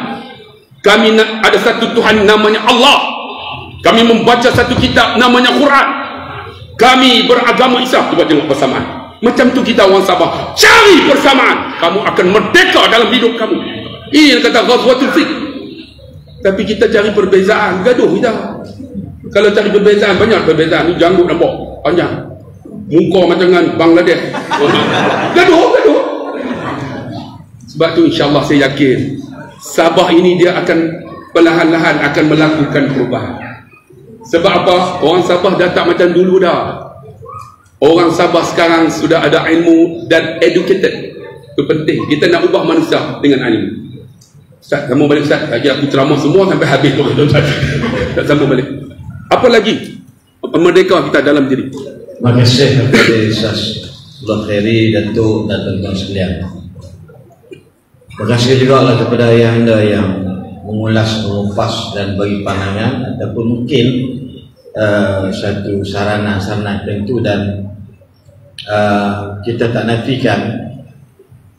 Kami ada satu Tuhan namanya Allah. Kami membaca satu kitab namanya Quran. Kami beragama Islam. Cuba tengok persamaan. Macam tu kita orang Sabah. Cari persamaan. Kamu akan merdeka dalam hidup kamu. Ini yang kata Ghazwatul Fiqh. Tapi kita cari perbezaan. Gaduh kita. Kalau cari perbezaan, banyak perbezaan. Ni janggut nampak. Panjang. Muka macam dengan Bangladesh. gaduh, gaduh. Sebab tu insyaAllah saya yakin. Sabah ini dia akan perlahan-lahan akan melakukan perubahan. Sebab apa? Orang Sabah dah tak macam dulu dah. Orang Sabah sekarang sudah ada ilmu dan educated. Itu penting. Kita nak ubah manusia dengan ilmu. Ustaz, sambung balik Ustaz. Lagi aku ceramah semua sampai habis tu. Tak sambung balik. Apa lagi? Merdeka kita dalam diri. Terima kasih kepada Ustaz Allah Khairi, Datuk dan tuan-tuan sekalian. Terima kasih juga lah kepada ayah anda yang mengulas, mengupas dan bagi pandangan ataupun mungkin uh, satu sarana-sarana tertentu dan uh, kita tak nafikan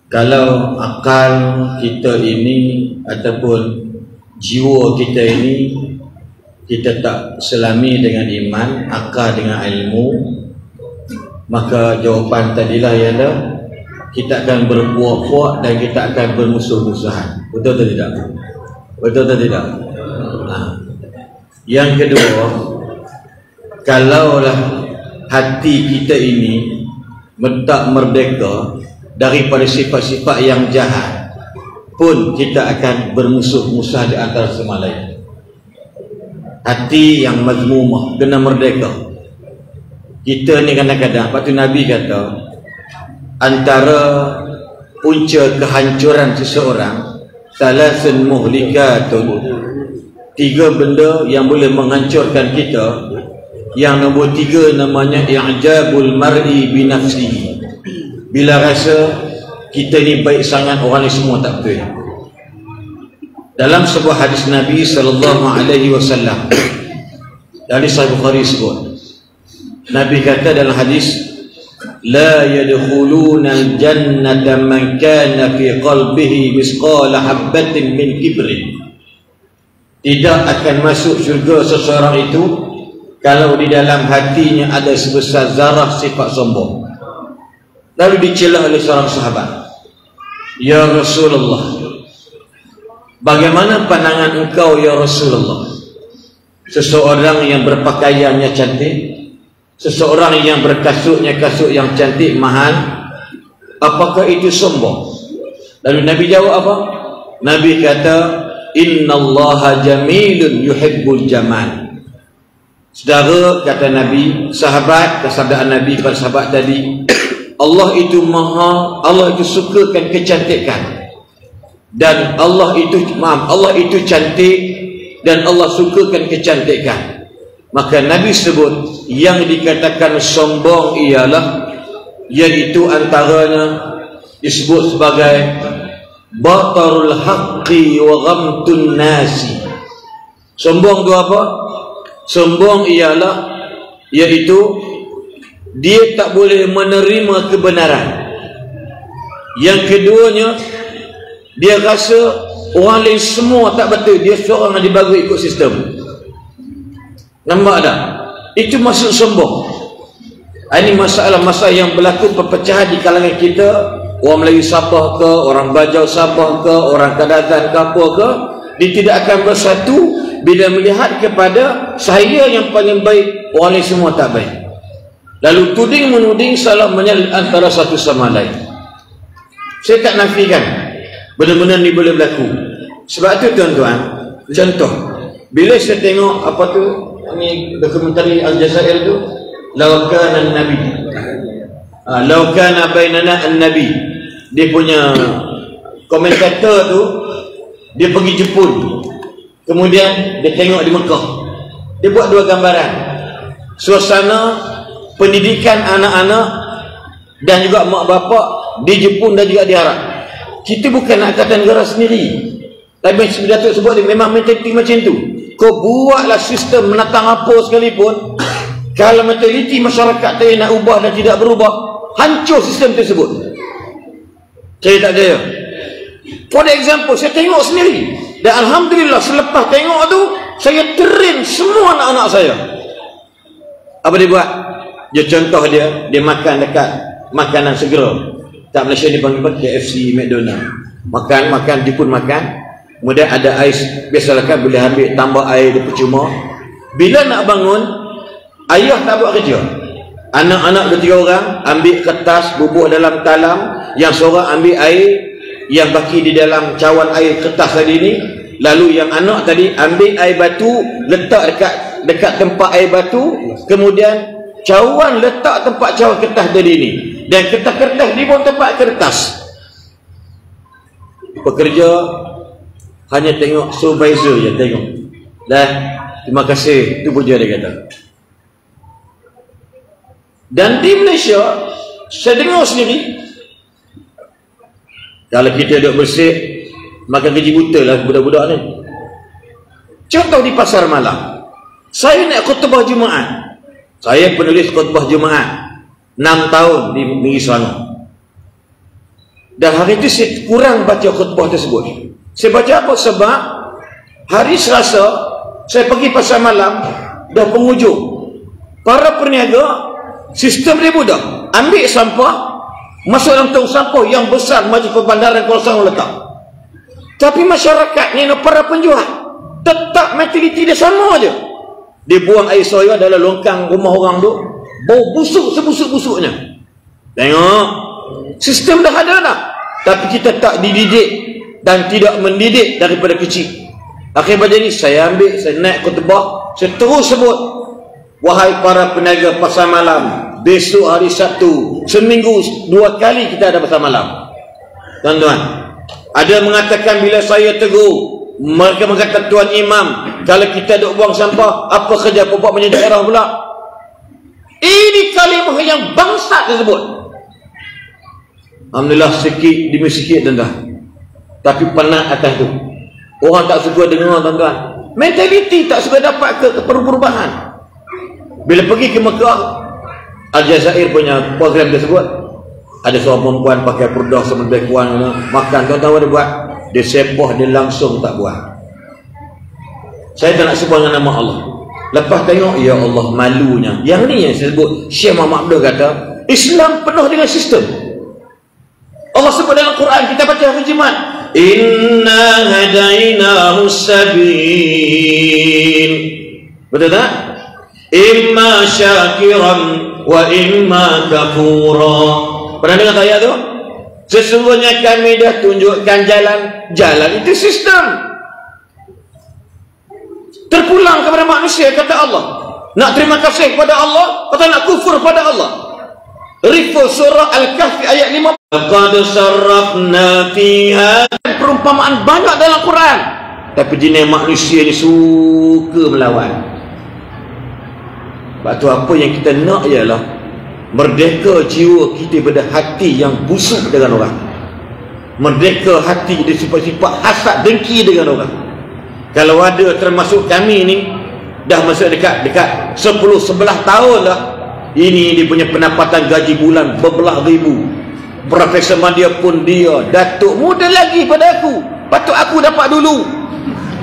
kalau akal kita ini ataupun jiwa kita ini kita tak selami dengan iman, akal dengan ilmu maka jawapan tadilah ada kita akan berpuak-puak dan kita akan bermusuh-musuhan betul atau tidak? Betul atau tidak? Nah. yang kedua kalaulah hati kita ini mentak merdeka daripada sifat-sifat yang jahat pun kita akan bermusuh-musuh di antara sama lain hati yang mazmumah kena merdeka kita ni kadang-kadang waktu Nabi kata antara punca kehancuran seseorang salasun muhlikatun. Tiga benda yang boleh menghancurkan kita. Yang nombor tiga namanya i'jabul mar'i binafsihi bila rasa kita ni baik sangat orang ni semua tak betul. Dalam sebuah hadis Nabi sallallahu alaihi wasallam. Dari Sahih Bukhari sebut. Nabi kata dalam hadis la yadkhuluna al-jannata man kana fi qalbihi misqala habatin min kibrin. Tidak akan masuk syurga seseorang itu kalau di dalam hatinya ada sebesar zarah sifat sombong. Lalu dicela oleh seorang sahabat. Ya Rasulullah Bagaimana pandangan engkau ya Rasulullah? Seseorang yang berpakaiannya cantik, seseorang yang berkasutnya kasut yang cantik mahal, apakah itu sombong? Lalu Nabi jawab apa? Nabi kata, Inna Allah jamilun yuhibbul jamal. Saudara kata Nabi, sahabat kesabdaan Nabi pada sahabat tadi, Allah itu maha, Allah itu sukakan kecantikan dan Allah itu maaf Allah itu cantik dan Allah sukakan kecantikan maka Nabi sebut yang dikatakan sombong ialah iaitu antaranya disebut sebagai batarul haqqi wa ghamtun nasi. Sombong itu apa? Sombong ialah iaitu dia tak boleh menerima kebenaran. Yang keduanya dia rasa orang lain semua tak betul. Dia seorang yang dibagi ikut sistem nampak tak? Itu maksud sombong. Ah, ini masalah-masalah yang berlaku perpecahan di kalangan kita. Orang Melayu Sabah ke orang Bajau Sabah ke orang Kadazan ke apa ke dia tidak akan bersatu bila melihat kepada saya yang paling baik orang lain semua tak baik. Lalu tuding menuding salah menyalin antara satu sama lain. Saya tak nafikan Benda-benda ni boleh berlaku. Sebab tu tuan-tuan, contoh. Bila saya tengok apa tu, ni dokumentari Al-Jazair tu, Laukan Al-Nabi. Ha, Laukan Abainana Al-Nabi. Dia punya komentator tu, dia pergi Jepun. Kemudian, dia tengok di Mekah. Dia buat dua gambaran. Suasana pendidikan anak-anak dan juga mak bapak di Jepun dan juga di Arab kita bukan nak kata negara sendiri tapi macam Datuk sebut dia memang mentaliti macam tu. Kau buatlah sistem menatang apa sekalipun kalau mentaliti masyarakat tu nak ubah dan tidak berubah hancur sistem tersebut. Saya tak ada for example saya tengok sendiri. Dan Alhamdulillah selepas tengok tu saya train semua anak-anak saya. Apa dia buat? Dia contoh dia dia makan dekat makanan segera. Tak Malaysia ni panggil? KFC, McDonald. Makan, makan, dia pun makan. Kemudian ada ais, biasalah kan boleh ambil tambah air dia percuma. Bila nak bangun, ayah tak buat kerja. Anak-anak dua tiga orang ambil kertas, bubuh dalam talam. Yang seorang ambil air, yang baki di dalam cawan air kertas tadi ni. Lalu yang anak tadi ambil air batu, letak dekat dekat tempat air batu. Kemudian cawan letak tempat cawan kertas tadi ni dan kertas-kertas di bawah tempat kertas pekerja hanya tengok supervisor je tengok. Dah terima kasih. Itu puja dia kata. Dan di Malaysia saya dengar sendiri kalau kita duduk bersih makan gaji buta lah budak-budak ni. Contoh di pasar malam. Saya nak khutbah Jumaat. Saya penulis khutbah Jumaat. 6 tahun di Negeri Selangor. Dan hari itu saya kurang baca khutbah tersebut saya baca apa sebab? Hari Selasa saya pergi pasar malam dah penghujung. Para perniaga sistem dia mudah. Ambil sampah masuk dalam tong sampah yang besar majlis perbandaran Kuala Selangor letak. Tapi masyarakat ni para penjual tetap mentaliti dia sama aja dia buang air soya dalam longkang rumah orang tu bau busuk sebusuk-busuknya. Tengok sistem dah ada dah. Tapi kita tak dididik dan tidak mendidik daripada kecil akhir pada ini saya ambil saya naik khutbah saya terus sebut wahai para peniaga pasar malam besok hari Sabtu seminggu dua kali kita ada pasar malam tuan-tuan ada mengatakan bila saya tegur mereka mengatakan tuan imam kalau kita duk buang sampah apa kerja apa buat punya daerah pula ini kalimah yang bangsa tersebut. Alhamdulillah sikit demi sikit dah. Tapi penat atas tu. Orang tak suka dengar tuan-tuan. Mentaliti tak suka dapat ke, ke perubahan. Bila pergi ke Mekah, Aljazair punya program tersebut, ada seorang perempuan pakai purdah sebentar kuan makan tuan-tuan apa dia buat? Dia sepah dia langsung tak buat. Saya tak nak sebut dengan nama Allah. Lepas tengok, ya Allah malunya. Yang ni yang saya sebut, Syekh Muhammad Abdul kata, Islam penuh dengan sistem. Allah sebut dalam Quran, kita baca hari. Inna hadainahu sabil. Betul tak? Imma syakiran wa imma kafura. Pernah dengar ayat tu? Sesungguhnya kami dah tunjukkan jalan. Jalan itu sistem. Terpulang kepada manusia kata Allah. Nak terima kasih kepada Allah atau nak kufur pada Allah? Rifu surah Al-Kahfi ayat 5. Laqad sarrafna fiha perumpamaan banyak dalam Quran. Tapi jenis manusia ni suka melawan. Sebab tu apa yang kita nak ialah merdeka jiwa kita pada hati yang busuk dengan orang. Merdeka hati dari sifat-sifat hasad dengki dengan orang. Kalau ada termasuk kami ni dah masuk dekat dekat 10 11 tahun lah. Ini dia punya pendapatan gaji bulan berbelah ribu. Profesor Madia pun dia Datuk muda lagi pada aku. Patut aku dapat dulu.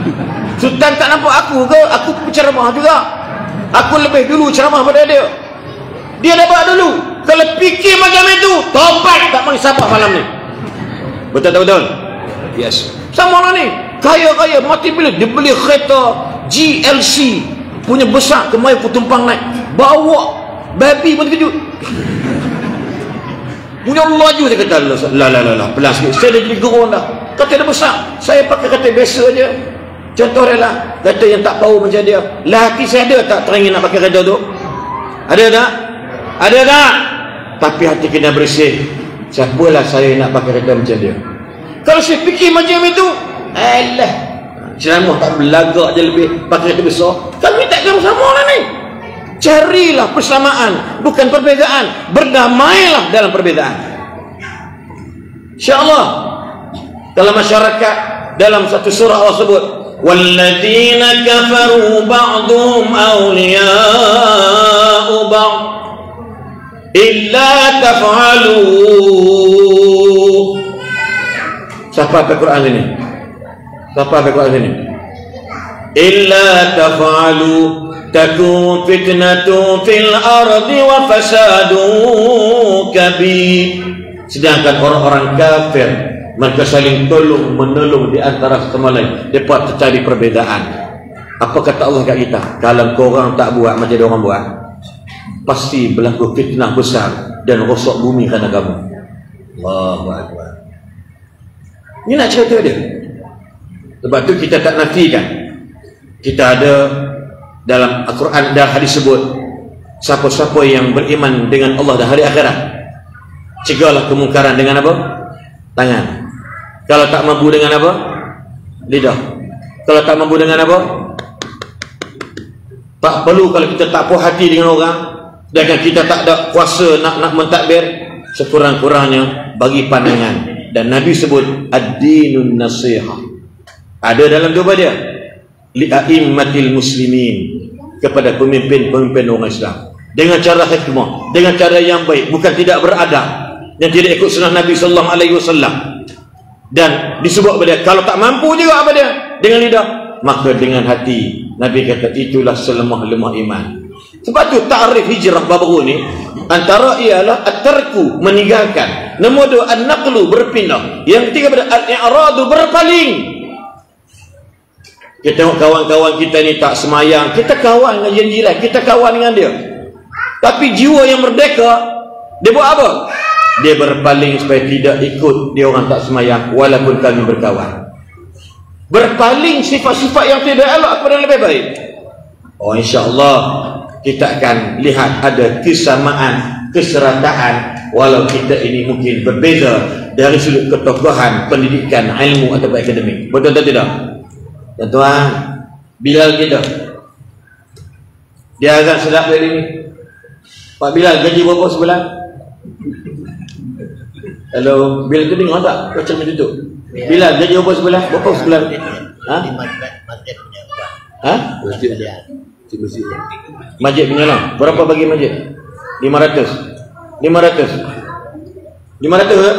Sultan tak nampak aku ke? Aku penceramah juga. Aku lebih dulu ceramah pada dia. Dia dapat dulu. Kalau fikir macam itu, tobat tak mahu sabar malam ni. Betul tak betul? Yes. Sama lah ni. Kaya-kaya mati bila dia beli kereta GLC punya besar kemai tumpang naik. Bawa babi pun terkejut. Punya laju saya kata la la la la pelan sikit. Saya dah jadi gerun dah. Kata dia besar. Saya pakai kata biasa aja. Contoh dia lah. Kata yang tak tahu macam dia. Laki saya ada tak teringin nak pakai kereta tu? Ada tak? Ada tak? Tapi hati kena bersih. Siapalah saya nak pakai kereta macam dia? Kalau saya fikir macam itu, alah. Ceramah tak belagak je lebih pakai kereta besar. Kami tak sama-sama lah ni Carilah persamaan, bukan perbezaan. Berdamailah dalam perbezaan. InsyaAllah. Dalam masyarakat, dalam satu surah Allah sebut, وَالَّذِينَ كَفَرُوا بَعْضُهُمْ أَوْلِيَاءُ بَعْضٍ إِلَّا تَفْعَلُوا Siapa apa Quran ini? Siapa apa Quran ini? Illa taf'alu fitnatu fil ardi wa fasadu kabir. Sedangkan orang-orang kafir mereka saling tolong menolong di antara sama lain. Mereka tercari perbezaan. Apa kata Allah kat kita? Kalau korang tak buat macam dia orang buat, pasti berlaku fitnah besar dan rosak bumi kerana kamu. Allahu Akbar. Ini nak cerita dia. Sebab tu kita tak nafikan. Kita ada dalam Al-Quran dan hadis sebut siapa-siapa yang beriman dengan Allah dan hari akhirat cegahlah kemungkaran dengan apa? Tangan. Kalau tak mampu dengan apa? Lidah. Kalau tak mampu dengan apa? Tak perlu kalau kita tak puas hati dengan orang dan kita tak ada kuasa nak nak mentadbir sekurang-kurangnya bagi pandangan dan Nabi sebut ad-dinun nasihah ada dalam doa dia li'aimmatil muslimin. Kepada pemimpin-pemimpin orang Islam. Dengan cara hikmah. Dengan cara yang baik. Bukan tidak beradab. Yang tidak ikut sunnah Nabi sallallahu alaihi wasallam. Dan disebut dia? Kalau tak mampu juga apa dia? Dengan lidah. Maka dengan hati. Nabi kata itulah selemah-lemah iman. Sebab tu ta'rif hijrah baru ni antara ialah at-tarku meninggalkan. Nombor dua an-naqlu berpindah. Yang ketiga pada al-i'radu berpaling kita tengok kawan-kawan kita ni tak semayang. Kita kawan dengan jiran kita kawan dengan dia. Tapi jiwa yang merdeka dia buat apa? Dia berpaling supaya tidak ikut. Dia orang tak semayang walaupun kami berkawan. Berpaling sifat-sifat yang tidak elok kepada yang lebih baik. Oh insyaAllah kita akan lihat ada kesamaan keserataan walau kita ini mungkin berbeza dari sudut ketokohan pendidikan ilmu atau akademik. Betul atau tidak tuan Bilal kita dia agak sedap dari ni Pak Bilal gaji berapa sebulan kalau Bilal tu dengar tak macam itu tu Bilal gaji berapa sebulan berapa sebulan Ha? Ha? Masjid. Masjid masjid. Masjid penyalam. Berapa bagi masjid? 500. 500. 500 ke?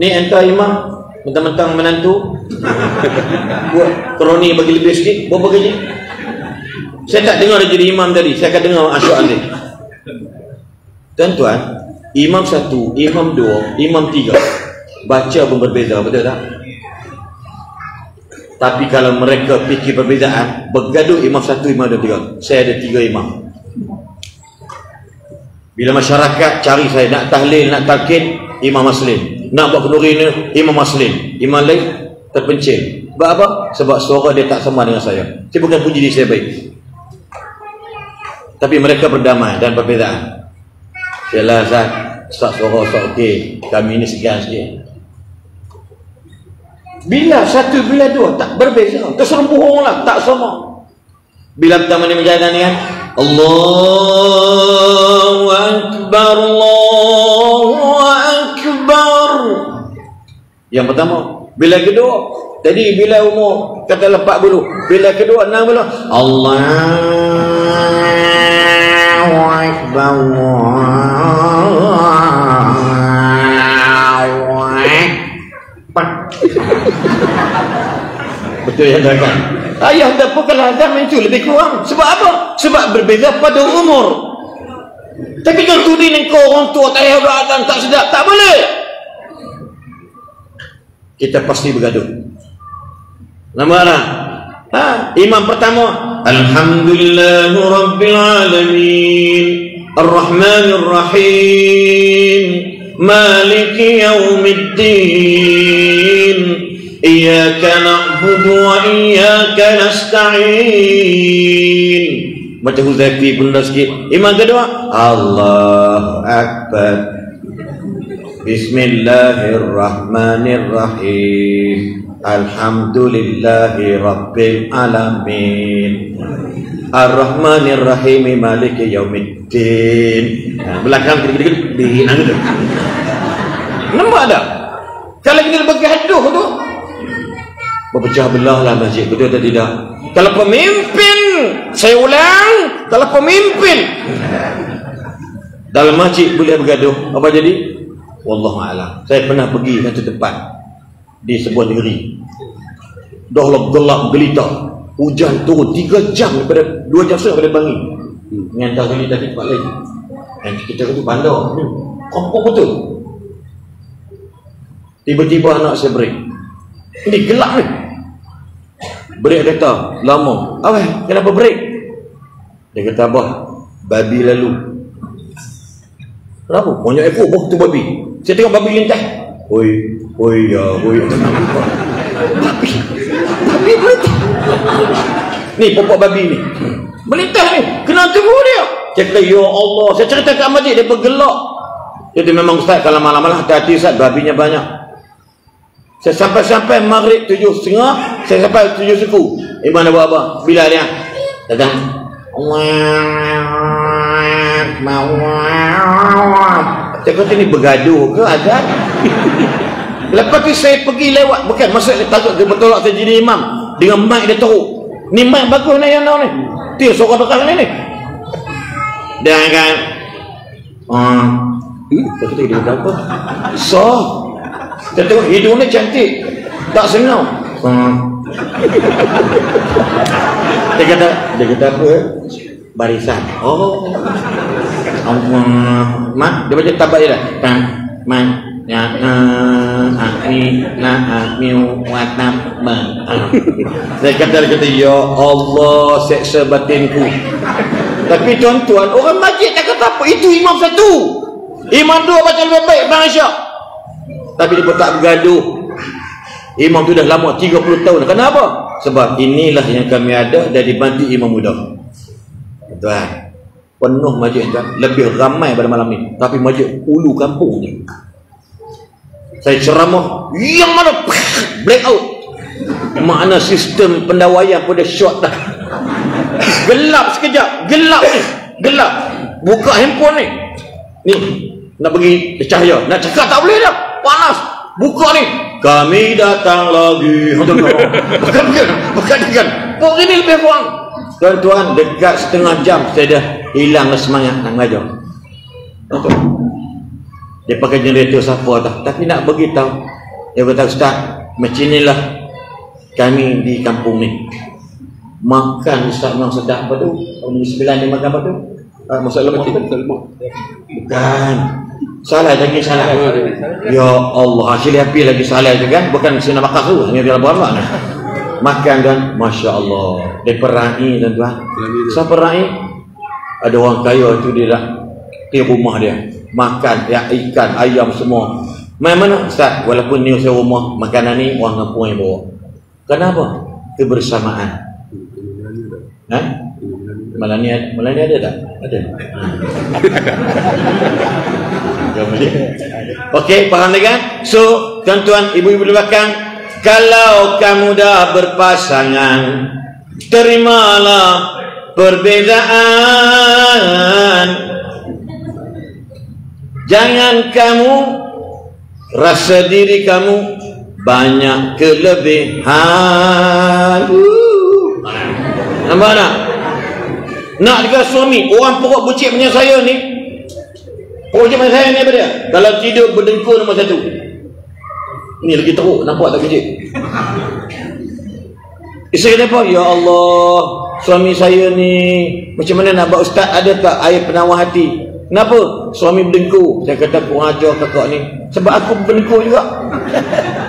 Ni entah imam mentang-mentang menantu buat kroni bagi lebih sikit berapa gaji? Saya tak dengar dia jadi imam tadi. Saya akan dengar asyuk Ali. Tuan-tuan, imam satu, imam dua, imam tiga. Baca pun berbeza, betul tak? Tapi kalau mereka fikir perbezaan, bergaduh imam satu, imam dua, tiga. Saya ada tiga imam. Bila masyarakat cari saya nak tahlil, nak talqin, imam maslim. Nak buat kenduri ni, imam maslim. Imam lain terpencil. Sebab apa? Sebab suara dia tak sama dengan saya. Saya bukan puji diri saya baik. Tapi mereka berdamai dan perbezaan. Yalah Zat, Ustaz suara Ustaz okey. Kami ni sekian sikit. Bila satu, bila dua, tak berbeza. Terserempuhung lah, tak sama. Bila pertama ni menjaga ni kan, Allahu Akbar, Allahu Akbar. Yang pertama. Bila kedua, tadi bila umur kata lepak bulu. Bila kedua, enam bulu. Allahu Akbar, Allahu Akbar. Betul yang dagang. Ayah dah pun kalau azam itu lebih kurang. Sebab apa? Sebab berbeza pada umur. Tapi kalau tu ni kau orang tua tak tak sedap. Tak boleh kita pasti bergaduh. Nama ada? Ha, imam pertama, Alhamdulillah Rabbil Alamin, Ar-Rahman Ar-Rahim, Malik Yawmiddin, Iyaka na'budu wa iyaka nasta'in. Macam Huzafi pun dah sikit. Imam kedua, Allah Akbar. Bismillahirrahmanirrahim. Alhamdulillahi Rabbil Alamin Ar-Rahmanirrahim Maliki Yaumiddin. Nah, Belakang kita-kita Di nangis Nampak tak? Kalau kita bergaduh tu. Berpecah belah lah masjid betul atau tidak? Kalau pemimpin saya ulang kalau pemimpin. Dalam masjid boleh bergaduh apa jadi Wallahualam saya pernah pergi satu tempat di sebuah negeri. Dah lah gelap gelita hujan turun 3 jam daripada 2 jam setengah daripada bangi. Dengan tak kali tadi tempat lagi dan kita kata bandar. Kompok betul. Tiba-tiba anak saya break. Ini gelap ni. Break kata lama. Apa? Kenapa break? Dia kata apa babi lalu. Kenapa? Banyak ekor buah tu babi saya tengok babi lintas. Oi oi ya oi. Babi babi melintas ni pokok babi ni. Melintas ni. Kena tunggu dia. Saya kata ya Allah. Saya cerita kat masjid dia bergelak. Jadi memang ustaz kalau malam-malam hati-hati ustaz babinya banyak. Saya sampai-sampai maghrib tujuh setengah, saya sampai tujuh suku. Dah buat apa? Bila dia datang. Kata ni bergaduh ke azan? Lepas tu saya pergi lewat. Bukan, maksud saya takut dia betul saya jadi imam. Dengan mic dia teruk. Ni mic bagus ni yang ni. Dia suara dekat ni ni. Dia akan... Uh, saya kata dia apa? So, kita tengok hidung ni cantik. Tak senang. Hmm. dia kata, dia kata apa? Barisan. Oh. Allah. Dia baca tabak je dah. Tam, man, ya, na, akni, na, akni, watam, ma. Saya kata, dia kata, Ya Allah, seksa batinku. Tapi tuan-tuan, orang majid tak kata apa. Itu imam satu. Imam dua baca lebih baik, Bang Asyak tapi dia pun tak bergaduh imam tu dah lama 30 tahun kenapa? sebab inilah yang kami ada dari bantu imam muda tuan penuh masjid tuan lebih ramai pada malam ni. Tapi masjid ulu kampung ni. Saya ceramah yang mana? Black out makna sistem pendawaian pun dah short dah. Gelap sekejap. Gelap ni. Gelap. Buka handphone ni. Ni nak bagi cahaya nak cakap tak boleh dah. Panas. Buka ni. Kami datang lagi. Bukan, bukan. Bukan, bukan. Ini lebih kurang. Tuan-tuan, dekat setengah jam saya dah hilang lah semangat nak mengajar. Tuan-tuan. Dia pakai generator siapa tak. Tapi nak beritahu. Dia kata, Ustaz, macam inilah kami di kampung ni. Makan Ustaz memang sedap apa tu? Tahun sembilan dia makan apa tu? Ah, masak lemak? Bukan. Salah lagi salah. Ya Allah, hasil api lagi salah tu kan? Bukan sini makan tu, hanya dia buat ni. Makan kan, masya Allah. Dia perangi tuan-tuan. Siapa perangi? Ada orang kaya tu dia dah ke rumah dia. Makan ya, ikan, ayam semua. Main mana Ustaz? Walaupun ni usaha rumah, makanan ni orang kampung yang bawa. Kenapa? Kebersamaan. Ha? Malam ni ada, malam ni ada tak? Ada. Okey, faham kan? So, tuan-tuan, ibu-ibu di belakang, kalau kamu dah berpasangan, terimalah perbezaan. Jangan kamu rasa diri kamu banyak kelebihan. Nampak tak? Nak juga suami, orang pokok bucik punya saya ni, pokok bucik punya saya ni apa dia? Kalau tidur berdengkur nombor satu. Ini lagi teruk, nampak tak kecil? Isteri kata apa? Ya Allah, suami saya ni, macam mana nak buat ustaz ada tak air penawar hati? Kenapa? Suami berdengkur. Saya kata kurang ajar kakak ni. Sebab aku berdengkur juga.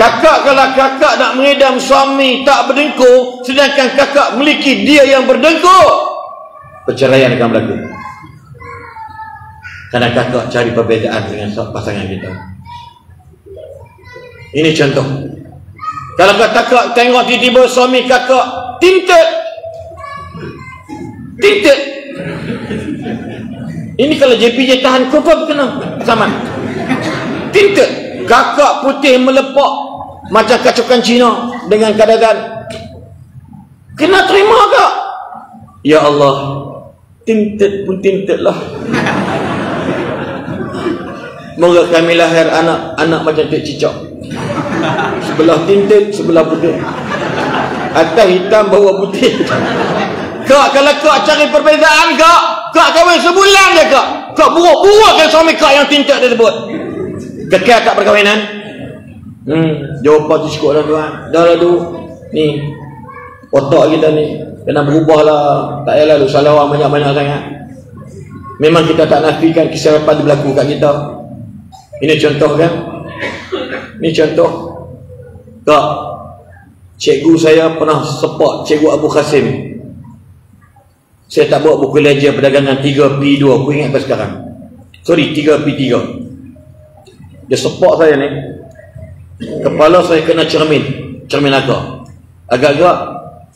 Kakak kalau kakak nak mengedam suami tak berdengkur sedangkan kakak memiliki dia yang berdengkur perceraian akan berlaku kerana kakak cari perbezaan dengan pasangan kita ini contoh kalau kakak tengok tiba-tiba suami kakak tinted tinted ini kalau JPJ tahan apa kena. Sama tinted kakak putih melepak macam kacukan Cina dengan kadagan kena terima ke? Ya Allah. Tinted pun tinted lah. Moga kami lahir anak anak macam cik cicak. Sebelah tinted sebelah putih. Atas hitam bawah putih kak kalau kak cari perbezaan kak kak kahwin sebulan je kak kak buruk-buruk ke suami kak yang tinted tersebut kekal tak perkahwinan Hmm, jawapan tu cukup lah tuan. Dah lah tu. Ni. Otak kita ni. Kena berubah lah. Tak payahlah lu salah orang banyak-banyak sangat. Memang kita tak nafikan kesilapan tu berlaku kat kita. Ini contoh kan? Ini contoh. Tak. Cikgu saya pernah support Cikgu Abu Khasim. Saya tak bawa buku ledger perdagangan 3P2. Aku ingat sampai sekarang. Sorry, 3P3. Dia support saya ni kepala saya kena cermin cermin agak agak-agak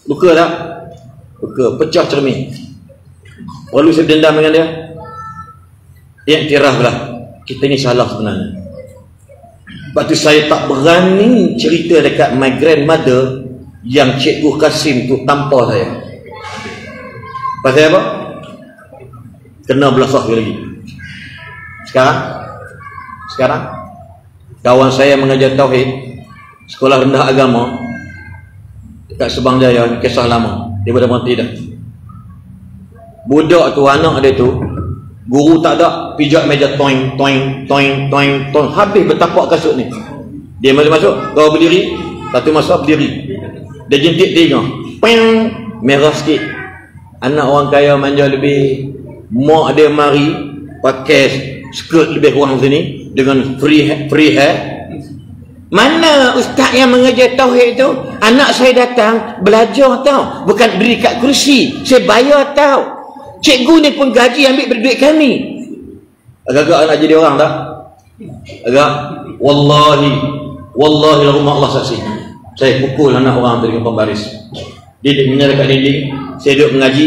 luka tak luka pecah cermin lalu saya dendam dengan dia iktiraf lah kita ni salah sebenarnya sebab tu saya tak berani cerita dekat my grandmother yang cikgu Kasim tu tanpa saya pasal apa? kena belasah lagi. Sekarang? Sekarang? Kawan saya mengajar tauhid sekolah rendah agama dekat Subang Jaya kisah lama. Dia pada berhenti dah. Budak tu anak dia tu guru tak ada pijak meja toing toing toing toing toing. Habis bertapak kasut ni. Dia masuk-masuk kau berdiri satu masuk berdiri. Dia jentik tiga. Ping merah sikit anak orang kaya manja lebih mak dia mari pakai skirt lebih kurang sini dengan free hair, free hair. Mana ustaz yang mengajar tauhid tu? Anak saya datang belajar tau bukan beri kat kursi saya bayar tau. Cikgu ni pun gaji ambil berduit kami. Agak-agak nak jadi orang tak? Agak wallahi wallahi rumah Allah saksi. Saya pukul anak orang dengan pembaris dia duduk menyerah kat dinding saya duduk mengaji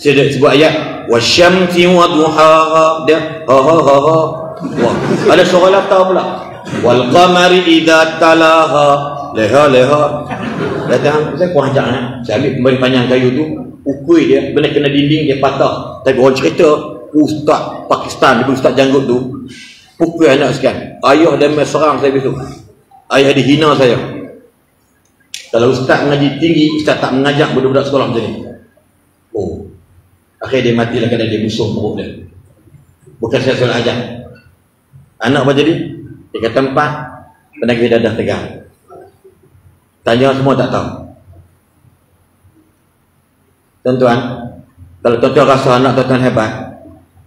saya duduk sebut ayat wasyamsi wa duhaha dia ha ha ha ha Wah, ada suara latar pula. Wal qamari idza talaha leha leha. Datang saya kurang ajak eh. Saya ambil kembali panjang kayu tu, ukui dia, benda kena dinding dia patah. Tapi orang cerita ustaz Pakistan, dia ustaz janggut tu, pukul anak sekian. ayah dia main serang saya besok ayah dia hina saya kalau ustaz mengaji tinggi ustaz tak mengajak budak-budak sekolah macam ni. Oh. Akhirnya dia matilah kerana dia musuh perut dia. Bukan saya suruh ajak. Anak apa jadi? Dia kata empat. Penagih dadah tegang. Tanya semua tak tahu. Tuan-tuan kalau tuan-tuan rasa anak tuan-tuan hebat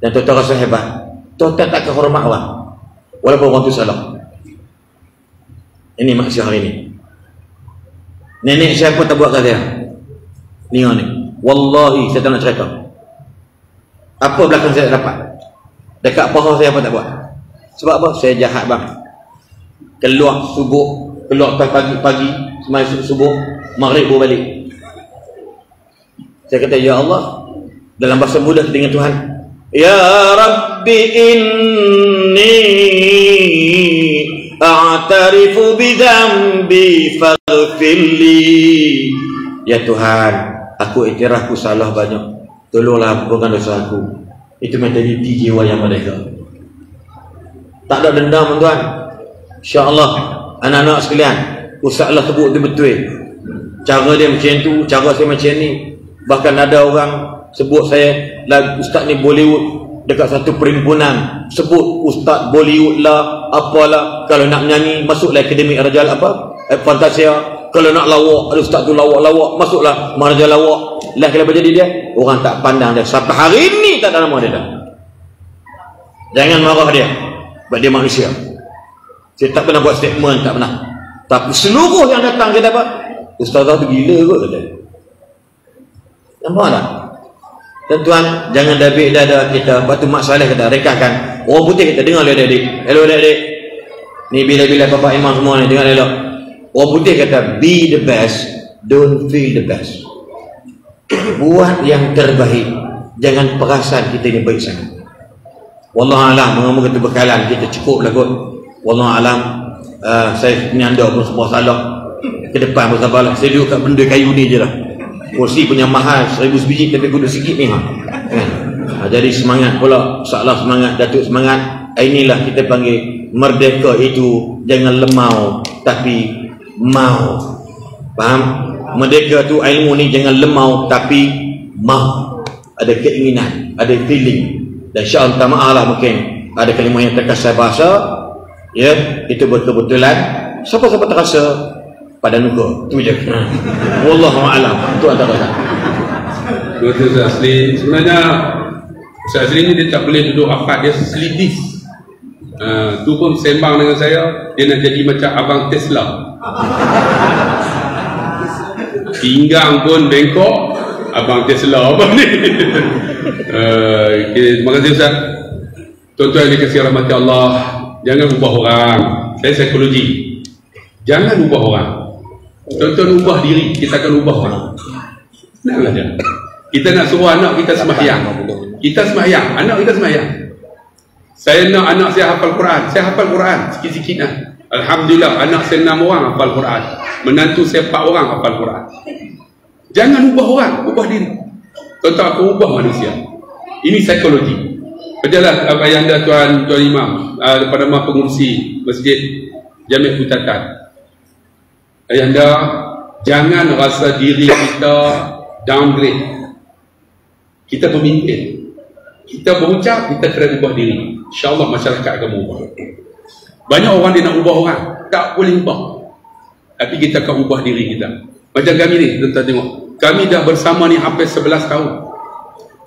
dan tuan-tuan rasa hebat tuan-tuan tak kehormat orang walaupun orang tu salah. Ini maksud hari ini nenek saya pun tak buat kat saya. Ni ni. Wallahi saya tak nak cerita apa belakang saya dapat? Dekat paha saya apa tak buat. Sebab apa? Saya jahat bang keluar subuh keluar pagi-pagi semai subuh maghrib baru balik. Saya kata ya Allah dalam bahasa mudah dengan Tuhan ya rabbi inni a'tarifu bidambi faghfirli ya Tuhan aku iktiraf aku salah banyak. Tolonglah ampunkan dosa aku itu mentaliti jiwa yang mereka. Tak ada dendam tuan. insyaAllah anak-anak sekalian usahlah sebut betul-betul cara dia macam tu cara saya macam ni. Bahkan ada orang sebut saya lagu ustaz ni Bollywood dekat satu perhimpunan. Sebut ustaz Bollywood lah apalah kalau nak menyanyi masuklah akademi rajal apa? Eh, fantasia. Kalau nak lawak ada ustaz tu lawak-lawak masuklah. Maharaja lawak. Lah kalau jadi dia? Orang tak pandang dia. Sampai hari ni tak ada nama dia dah. Jangan marah dia. Sebab dia manusia. Saya tak pernah buat statement tak pernah. Tapi seluruh yang datang kita apa? Ustazah tu gila kot kata nampak tak? Tuan-tuan jangan dabik dada kita. Lepas tu Mak Saleh kata rekahkan orang putih kita dengar adik-adik. Hello adik-adik. Ni bila-bila bapak imam semua ni dengar elok. Orang putih kata be the best don't feel the best. Buat yang terbaik. Jangan perasan kita ni baik sangat. Wallah alam mengamuk kata bekalan? Kita cukup lah kot. Wallah alam uh, saya ni anda pun semua salah. Ke depan pun sabarlah saya duduk kat benda kayu ni je lah. Kursi punya mahal seribu sebiji tapi kudu sikit ni ha. kan? Ha, jadi semangat pula. Salah semangat datuk semangat. Inilah kita panggil merdeka itu. Jangan lemau tapi mau. Faham? Merdeka tu ilmu ni jangan lemau tapi mau. Ada keinginan ada feeling. Dan maaf lah mungkin. Ada kalimah yang terkasar bahasa ya itu betul-betulan. Siapa-siapa terasa pada nuka tu je. Ha. Wallahu'alam itu antara kata Dua tu Asli. Sebenarnya Asli ni dia tak boleh duduk rapat Dia selidis. Uh, Tu pun sembang dengan saya Dia nak jadi macam Abang Tesla. Pinggang pun bengkok Abang Tesla apa ni. Uh, okay, Terima kasih Ustaz. Tuan-tuan yang dikasih rahmati Allah Jangan ubah orang. Saya psikologi. Jangan ubah orang. Tuan-tuan ubah diri Kita akan ubah orang. Senanglah je Kita nak suruh anak kita sembahyang. Kita sembahyang. Anak kita sembahyang. Saya nak anak saya hafal Quran. Saya hafal Quran Sikit-sikit lah. Alhamdulillah Anak saya enam orang hafal Quran. Menantu saya empat orang hafal Quran. Jangan ubah orang Ubah diri. Tuan-tuan aku ubah manusia. Ini psikologi. Kerjalah apa yang ada Tuan Tuan Imam uh, Daripada mah pengungsi Masjid Jamil Putatan Ayahanda Jangan rasa diri kita Downgrade Kita pemimpin Kita berucap Kita kena ubah diri InsyaAllah masyarakat akan berubah Banyak orang dia nak ubah orang Tak boleh ubah Tapi kita akan ubah diri kita Macam kami ni Tuan-tuan tengok Kami dah bersama ni hampir 11 tahun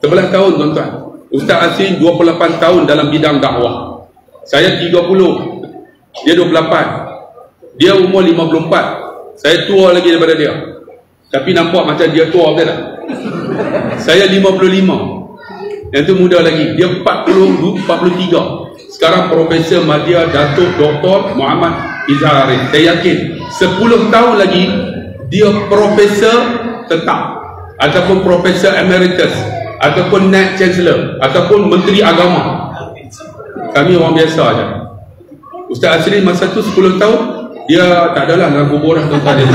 11 tahun tuan-tuan Ustaz Asin 28 tahun dalam bidang dakwah. Saya 30. Dia 28. Dia umur 54. Saya tua lagi daripada dia. Tapi nampak macam dia tua betul tak? Saya 55. Yang tu muda lagi. Dia 40, 43. Sekarang Profesor Madya Datuk Dr. Muhammad Izhar Arif. Saya yakin 10 tahun lagi dia profesor tetap ataupun profesor emeritus ataupun net chancellor ataupun menteri agama kami orang biasa aja Ustaz Asri masa tu 10 tahun dia tak adalah dalam kubur dah tuan-tuan dia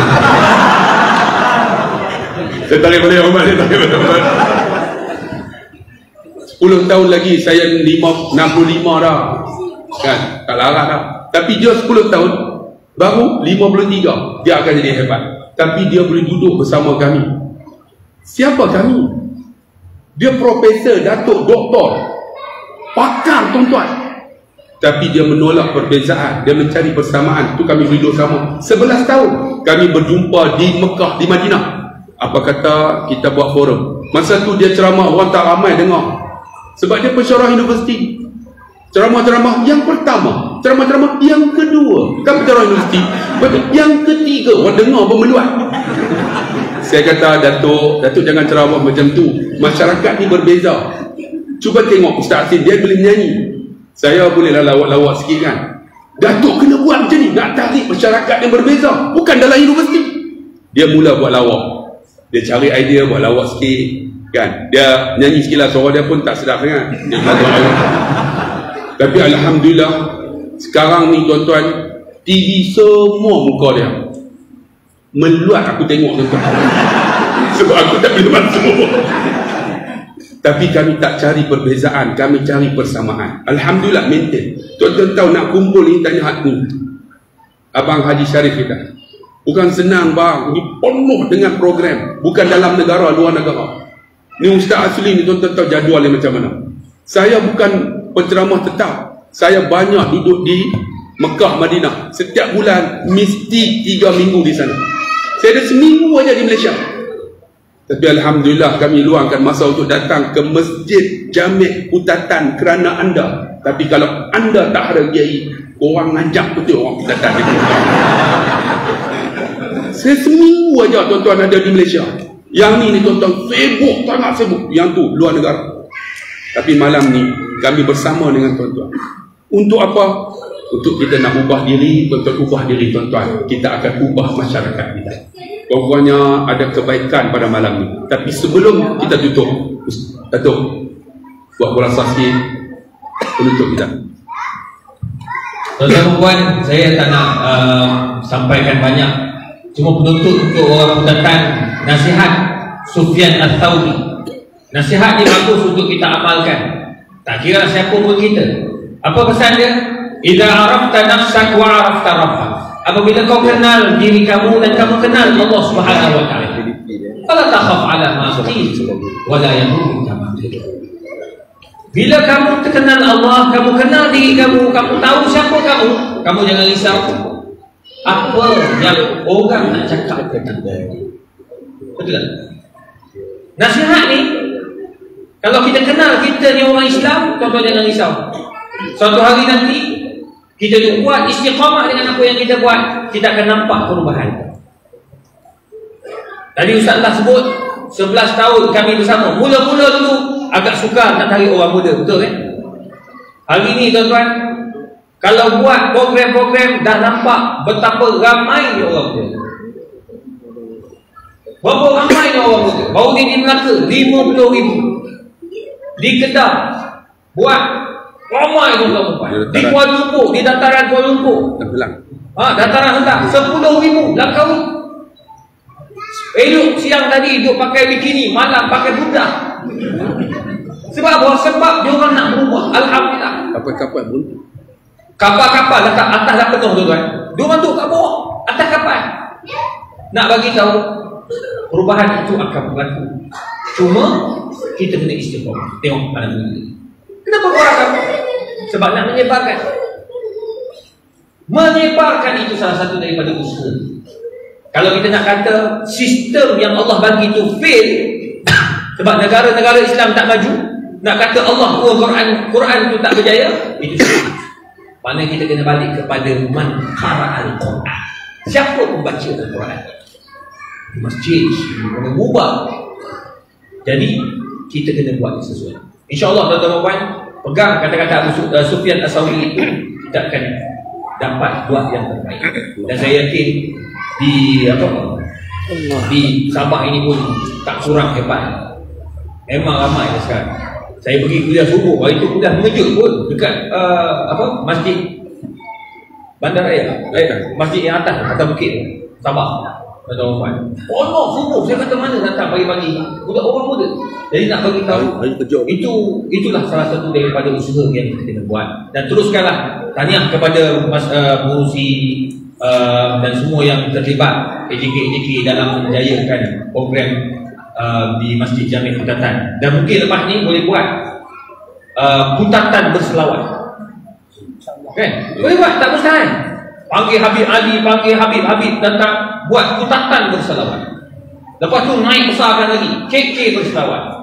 saya tarik balik rumah dia tarik balik rumah 10 tahun lagi saya 5, 65 dah kan tak larat dah Tapi dia 10 tahun, baru 53, dia akan jadi hebat. Tapi dia boleh duduk bersama kami. Siapa kami? Dia profesor, datuk, doktor. Pakar tuan-tuan. Tapi dia menolak perbezaan. Dia mencari persamaan. Itu kami duduk sama. 11 tahun. Kami berjumpa di Mekah, di Madinah. Apa kata kita buat forum. Masa tu dia ceramah, orang tak ramai dengar. Sebab dia pensyarah universiti. Ceramah-ceramah yang pertama. Ceramah-ceramah yang kedua. Kan pensyarah universiti. Yang ketiga. Orang dengar pun meluat. Saya kata Datuk, Datuk jangan ceramah macam tu. Masyarakat ni berbeza. Cuba tengok Ustaz Asin, dia boleh menyanyi. Saya bolehlah lawak-lawak sikit kan. Datuk kena buat macam ni. Nak tarik masyarakat yang berbeza. Bukan dalam universiti. Dia mula buat lawak. Dia cari idea buat lawak sikit. Kan? Dia nyanyi sikit lah. Suara dia pun tak sedap awak. Tapi Alhamdulillah. Sekarang ni tuan-tuan. TV semua muka dia. Meluat aku tengok tuan-tuan. Sebab aku tak boleh masuk. Tapi kami tak cari perbezaan, kami cari persamaan. Alhamdulillah maintain. Tuan-tuan tahu nak kumpul ni tanya hak ni. Abang Haji Syarif kita. Bukan senang bang, ni penuh dengan program. Bukan dalam negara, luar negara. Ni Ustaz Asli ni tuan-tuan tahu jadual dia macam mana. Saya bukan penceramah tetap. Saya banyak duduk di Mekah, Madinah. Setiap bulan mesti tiga minggu di sana. Saya ada seminggu aja di Malaysia. Tapi Alhamdulillah kami luangkan masa untuk datang ke Masjid Jamik Putatan kerana anda. Tapi kalau anda tak hargai, orang ngajak betul orang Putatan Saya seminggu aja tuan-tuan ada di Malaysia. Yang ni ni tuan-tuan sibuk, sangat sibuk. Yang tu luar negara. Tapi malam ni kami bersama dengan tuan-tuan. Untuk apa? Untuk kita nak ubah diri, tuan-tuan ubah diri tuan-tuan. Kita akan ubah masyarakat kita. Pokoknya ada kebaikan pada malam ni. Tapi sebelum kita tutup, Datuk, buat bola sikit penutup kita. Tuan-tuan saya tak nak uh, sampaikan banyak. Cuma penutup untuk orang putatan nasihat Sufyan Al-Thawri. Nasihat ni bagus untuk kita amalkan. Tak kira siapa pun kita. Apa pesan dia? Idza arafta nafsak wa arafta rabbak. Apabila kau kenal diri kamu dan kamu kenal Allah Subhanahu wa taala. Fala takhaf ala ma wa la. Bila kamu terkenal Allah, kamu kenal diri kamu, kamu tahu siapa kamu, kamu jangan risau. Apa yang orang nak cakap tentang kamu. Betul tak? Nasihat ni kalau kita kenal kita ni orang Islam, tuan-tuan jangan risau. Suatu hari nanti kita buat istiqamah dengan apa yang kita buat, kita akan nampak perubahan. Tadi Ustaz Allah sebut 11 tahun kami bersama. Mula-mula dulu agak suka nak tarik orang muda, betul kan? Hari ni tuan-tuan, kalau buat program-program dah nampak betapa ramai orang muda. Berapa ramai orang muda? Baru ni di Melaka 50 ribu. Di Kedah buat ramai tuan-tuan. Di Kuala Lumpur, di dataran Kuala Lumpur. Ha, dataran hendak 10 ribu langkah Elok siang tadi duduk pakai bikini, malam pakai budak. Sebab apa? Sebab dia orang nak berubah. Alhamdulillah. Kapal-kapal beruntung. Kapal-kapal dekat atas dah penuh tu kan. Dia orang tu kat bawah, atas kapal. Nak bagi tahu perubahan itu akan berlaku. Cuma kita kena istiqamah. Tengok mana ni. Kenapa orang kamu? Sebab nak menyebarkan. Menyebarkan itu salah satu daripada usaha. Kalau kita nak kata sistem yang Allah bagi itu fail sebab negara-negara Islam tak maju, nak kata Allah oh, Quran Quran itu tak berjaya, itu salah. Mana kita kena balik kepada man qara al-Quran. Siapa pembaca Al-Quran? Masjid, kena ubah. Jadi kita kena buat sesuatu. InsyaAllah tuan-tuan puan pegang kata-kata Abu uh, Sufyan Asawi itu kita akan dapat buat yang terbaik. Dan saya yakin di apa di Sabah ini pun tak kurang hebat. Memang ramai dah sekarang. Saya pergi kuliah subuh, hari itu kuliah mengejut pun dekat uh, apa masjid Bandaraya, eh, masjid yang atas atas bukit Sabah. Tuan-tuan puan. Penuh subuh. Saya kata mana datang pagi-pagi. Budak orang muda. Jadi nak bagi tahu. Itu itulah salah satu daripada usaha yang kita kena buat. Dan teruskanlah tahniah kepada mas, uh, pengurusi uh, dan semua yang terlibat AJK-AJK dalam menjayakan program uh, di Masjid Jami' Kutatan dan mungkin lepas ni boleh buat uh, Kutatan berselawat kan? boleh buat tak mustahil panggil Habib Ali, panggil Habib-Habib datang buat Kutatan berselawat lepas tu naik besarkan lagi KK berselawat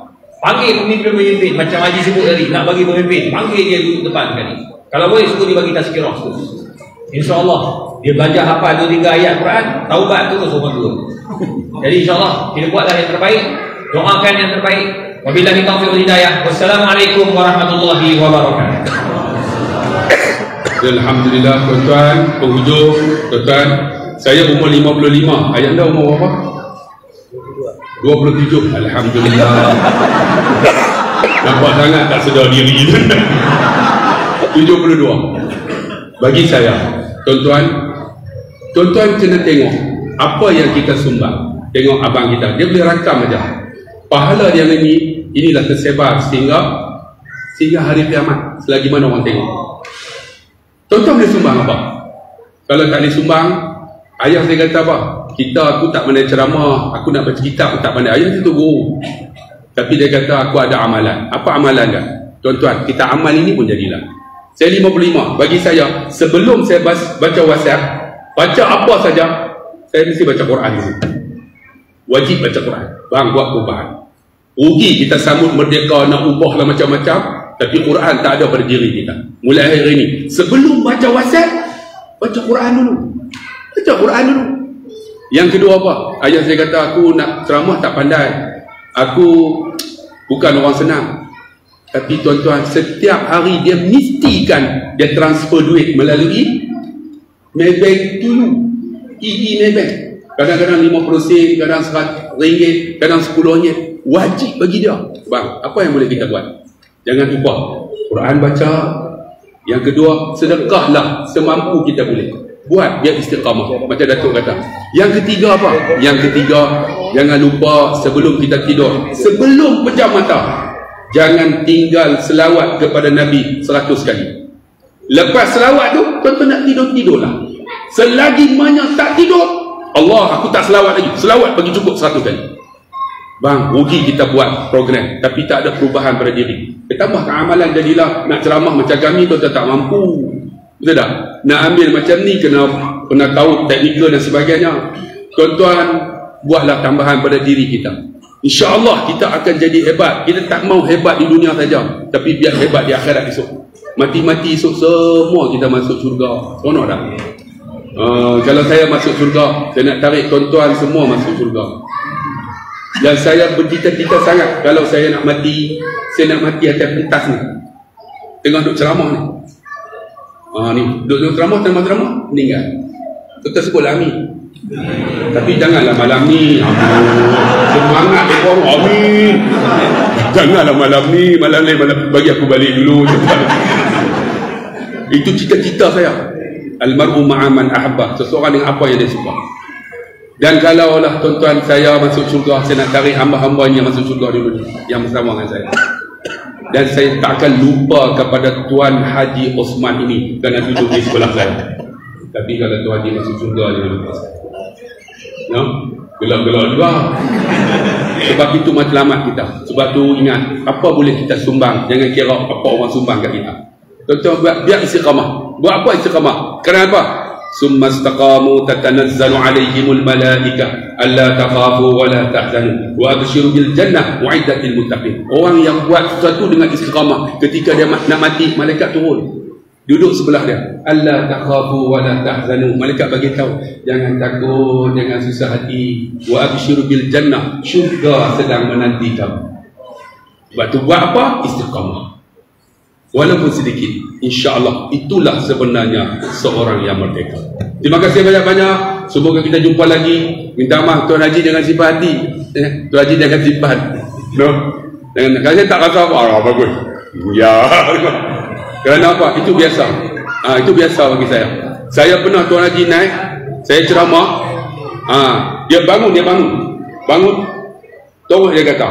Panggil pemimpin-pemimpin macam Haji sebut tadi nak bagi pemimpin, panggil dia duduk depan kali. Kalau boleh suruh dia bagi tazkirah terus. InsyaAllah dia belajar hafal dua tiga ayat Quran, taubat terus rumah dua. Jadi insyaAllah kita buatlah yang terbaik, doakan yang terbaik. Wabillahi taufiq hidayah. Wassalamualaikum warahmatullahi wabarakatuh. Alhamdulillah tuan-tuan, penghujung tuan-tuan. Saya umur 55. Ayah anda umur berapa? 27 Alhamdulillah Nampak sangat tak sedar diri 72 Bagi saya Tuan-tuan Tuan-tuan kena tengok Apa yang kita sumbang? Tengok abang kita. Dia boleh rakam aja. Pahala dia ini Inilah tersebar sehingga Sehingga hari kiamat Selagi mana orang tengok. Tuan-tuan boleh sumbang apa? Kalau tak boleh sumbang Ayah saya kata apa? Kita aku tak pandai ceramah aku nak baca kitab aku tak pandai. Ayah itu guru tapi dia kata aku ada amalan. Apa amalan dia? Tuan-tuan kita amal ini pun jadilah. Saya 55 bagi saya sebelum saya baca whatsapp baca apa saja saya mesti baca Quran dulu wajib baca Quran bang buat perubahan rugi kita sambut merdeka nak ubah lah macam-macam tapi Quran tak ada pada diri kita mulai hari ini sebelum baca whatsapp baca Quran dulu baca Quran dulu yang kedua apa? Ayah saya kata aku nak ceramah tak pandai. Aku bukan orang senang. Tapi tuan-tuan, setiap hari dia mestikan dia transfer duit melalui Maybank dulu. EE Maybank. Kadang-kadang 50 sen, kadang 100 ringgit, kadang 10 ringgit. Wajib bagi dia. Bang, apa yang boleh kita buat? Jangan lupa. Quran baca. Yang kedua, sedekahlah semampu kita boleh buat biar istiqamah macam Datuk kata yang ketiga apa yang ketiga jangan lupa sebelum kita tidur sebelum pejam mata jangan tinggal selawat kepada Nabi seratus kali lepas selawat tu tuan-tuan nak tidur tidurlah selagi mana tak tidur Allah aku tak selawat lagi selawat bagi cukup seratus kali bang rugi kita buat program tapi tak ada perubahan pada diri tambahkan amalan jadilah nak ceramah macam kami tuan-tuan tak mampu Betul tak? Nak ambil macam ni kena kena tahu teknikal dan sebagainya. Tuan-tuan, buatlah tambahan pada diri kita. InsyaAllah kita akan jadi hebat. Kita tak mau hebat di dunia saja. Tapi biar hebat di akhirat esok. Mati-mati esok semua kita masuk syurga. Sonok tak? Uh, kalau saya masuk syurga, saya nak tarik tuan-tuan semua masuk syurga. Dan saya bercita-cita sangat kalau saya nak mati, saya nak mati atas pentas ni. Tengah duduk ceramah ni. Ah ni, duduk ceramah ceramah-ceramah meninggal. Kita sebutlah amin. Tapi janganlah malam ni. Semangat dia orang amin. Janganlah malam ni, malam ni malam bagi aku balik dulu Itu cita-cita saya. Almarhum ma'aman ahabbah. Seseorang dengan apa yang dia suka. Dan kalau lah tuan-tuan saya masuk syurga, saya nak cari hamba-hamba yang masuk syurga dulu. Yang bersama dengan saya dan saya tak akan lupa kepada Tuan Haji Osman ini kerana duduk di sebelah saya tapi kalau Tuan Haji masuk surga dia lupa saya no? gelap-gelap juga sebab itu matlamat kita sebab tu ingat apa boleh kita sumbang jangan kira apa orang sumbang kat kita tuan-tuan biar istiqamah Buat apa istiqamah? Kenapa? Summa istaqamu tatanazzalu alaihimul malaikah Alla takafu wa la tahtanu Wa abshiru bil jannah mu'iddatil mutaqin Orang yang buat sesuatu dengan istiqamah Ketika dia nak mati, malaikat turun. Duduk sebelah dia. Allah takhafu wa la tahzanu. Malaikat bagi tahu jangan takut jangan susah hati. Wa abshiru bil jannah. Syurga sedang menanti kamu. Sebab tu buat apa? Istiqamah walaupun sedikit insyaAllah itulah sebenarnya seorang yang merdeka. Terima kasih banyak-banyak. Semoga kita jumpa lagi. Minta maaf Tuan Haji jangan simpan hati. Eh, Tuan Haji jangan simpan. No? jangan, saya tak rasa apa oh, bagus. Ya. Kerana apa? Itu biasa. Ha, itu biasa bagi saya. Saya pernah Tuan Haji naik saya ceramah. Ha, dia bangun dia bangun. Bangun. Terus dia kata.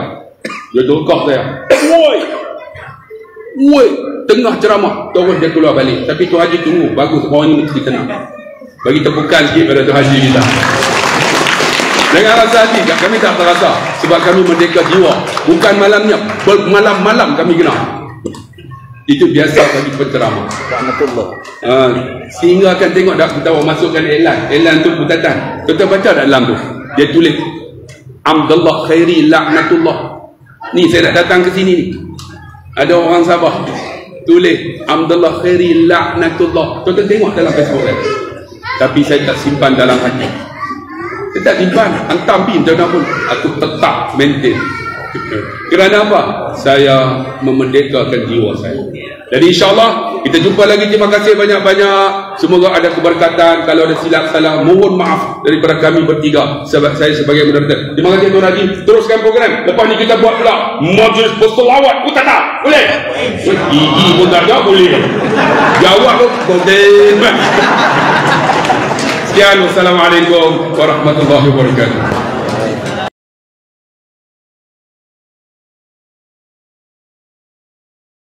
Dia tukar saya. Woi Woi, tengah ceramah, terus dia keluar balik. Tapi tu haji tunggu, bagus orang ni mesti tenang. Bagi tepukan sikit pada tu haji kita. Dengan rasa hati, kami tak terasa. Sebab kami merdeka jiwa. Bukan malamnya, malam-malam kami kena. Itu biasa bagi penceramah. Rahmatullah. Ha, sehingga akan tengok dah kita masukkan iklan. Iklan tu putatan. Kita baca dalam tu. Dia tulis Abdullah Khairi La'natullah. Ni saya nak datang ke sini ni. Ada orang Sabah tulis Abdullah Khairi La'natullah. Tuan-tuan tengok dalam Facebook kan. Tapi saya tak simpan dalam hati. Saya tak simpan. Hantar pergi macam mana pun. Aku tetap maintain. Kerana apa? Saya memerdekakan jiwa saya. Jadi insyaAllah kita jumpa lagi. Terima kasih banyak-banyak. Semoga ada keberkatan. Kalau ada silap salah, mohon maaf daripada kami bertiga. Sebab saya sebagai moderator. Terima kasih Tuan Haji. Teruskan program. Lepas ni kita buat pula majlis berselawat. Utata. Boleh? Gigi pun tak ada. Boleh. Jawab pun. Boleh. Sekian. Wassalamualaikum warahmatullahi wabarakatuh.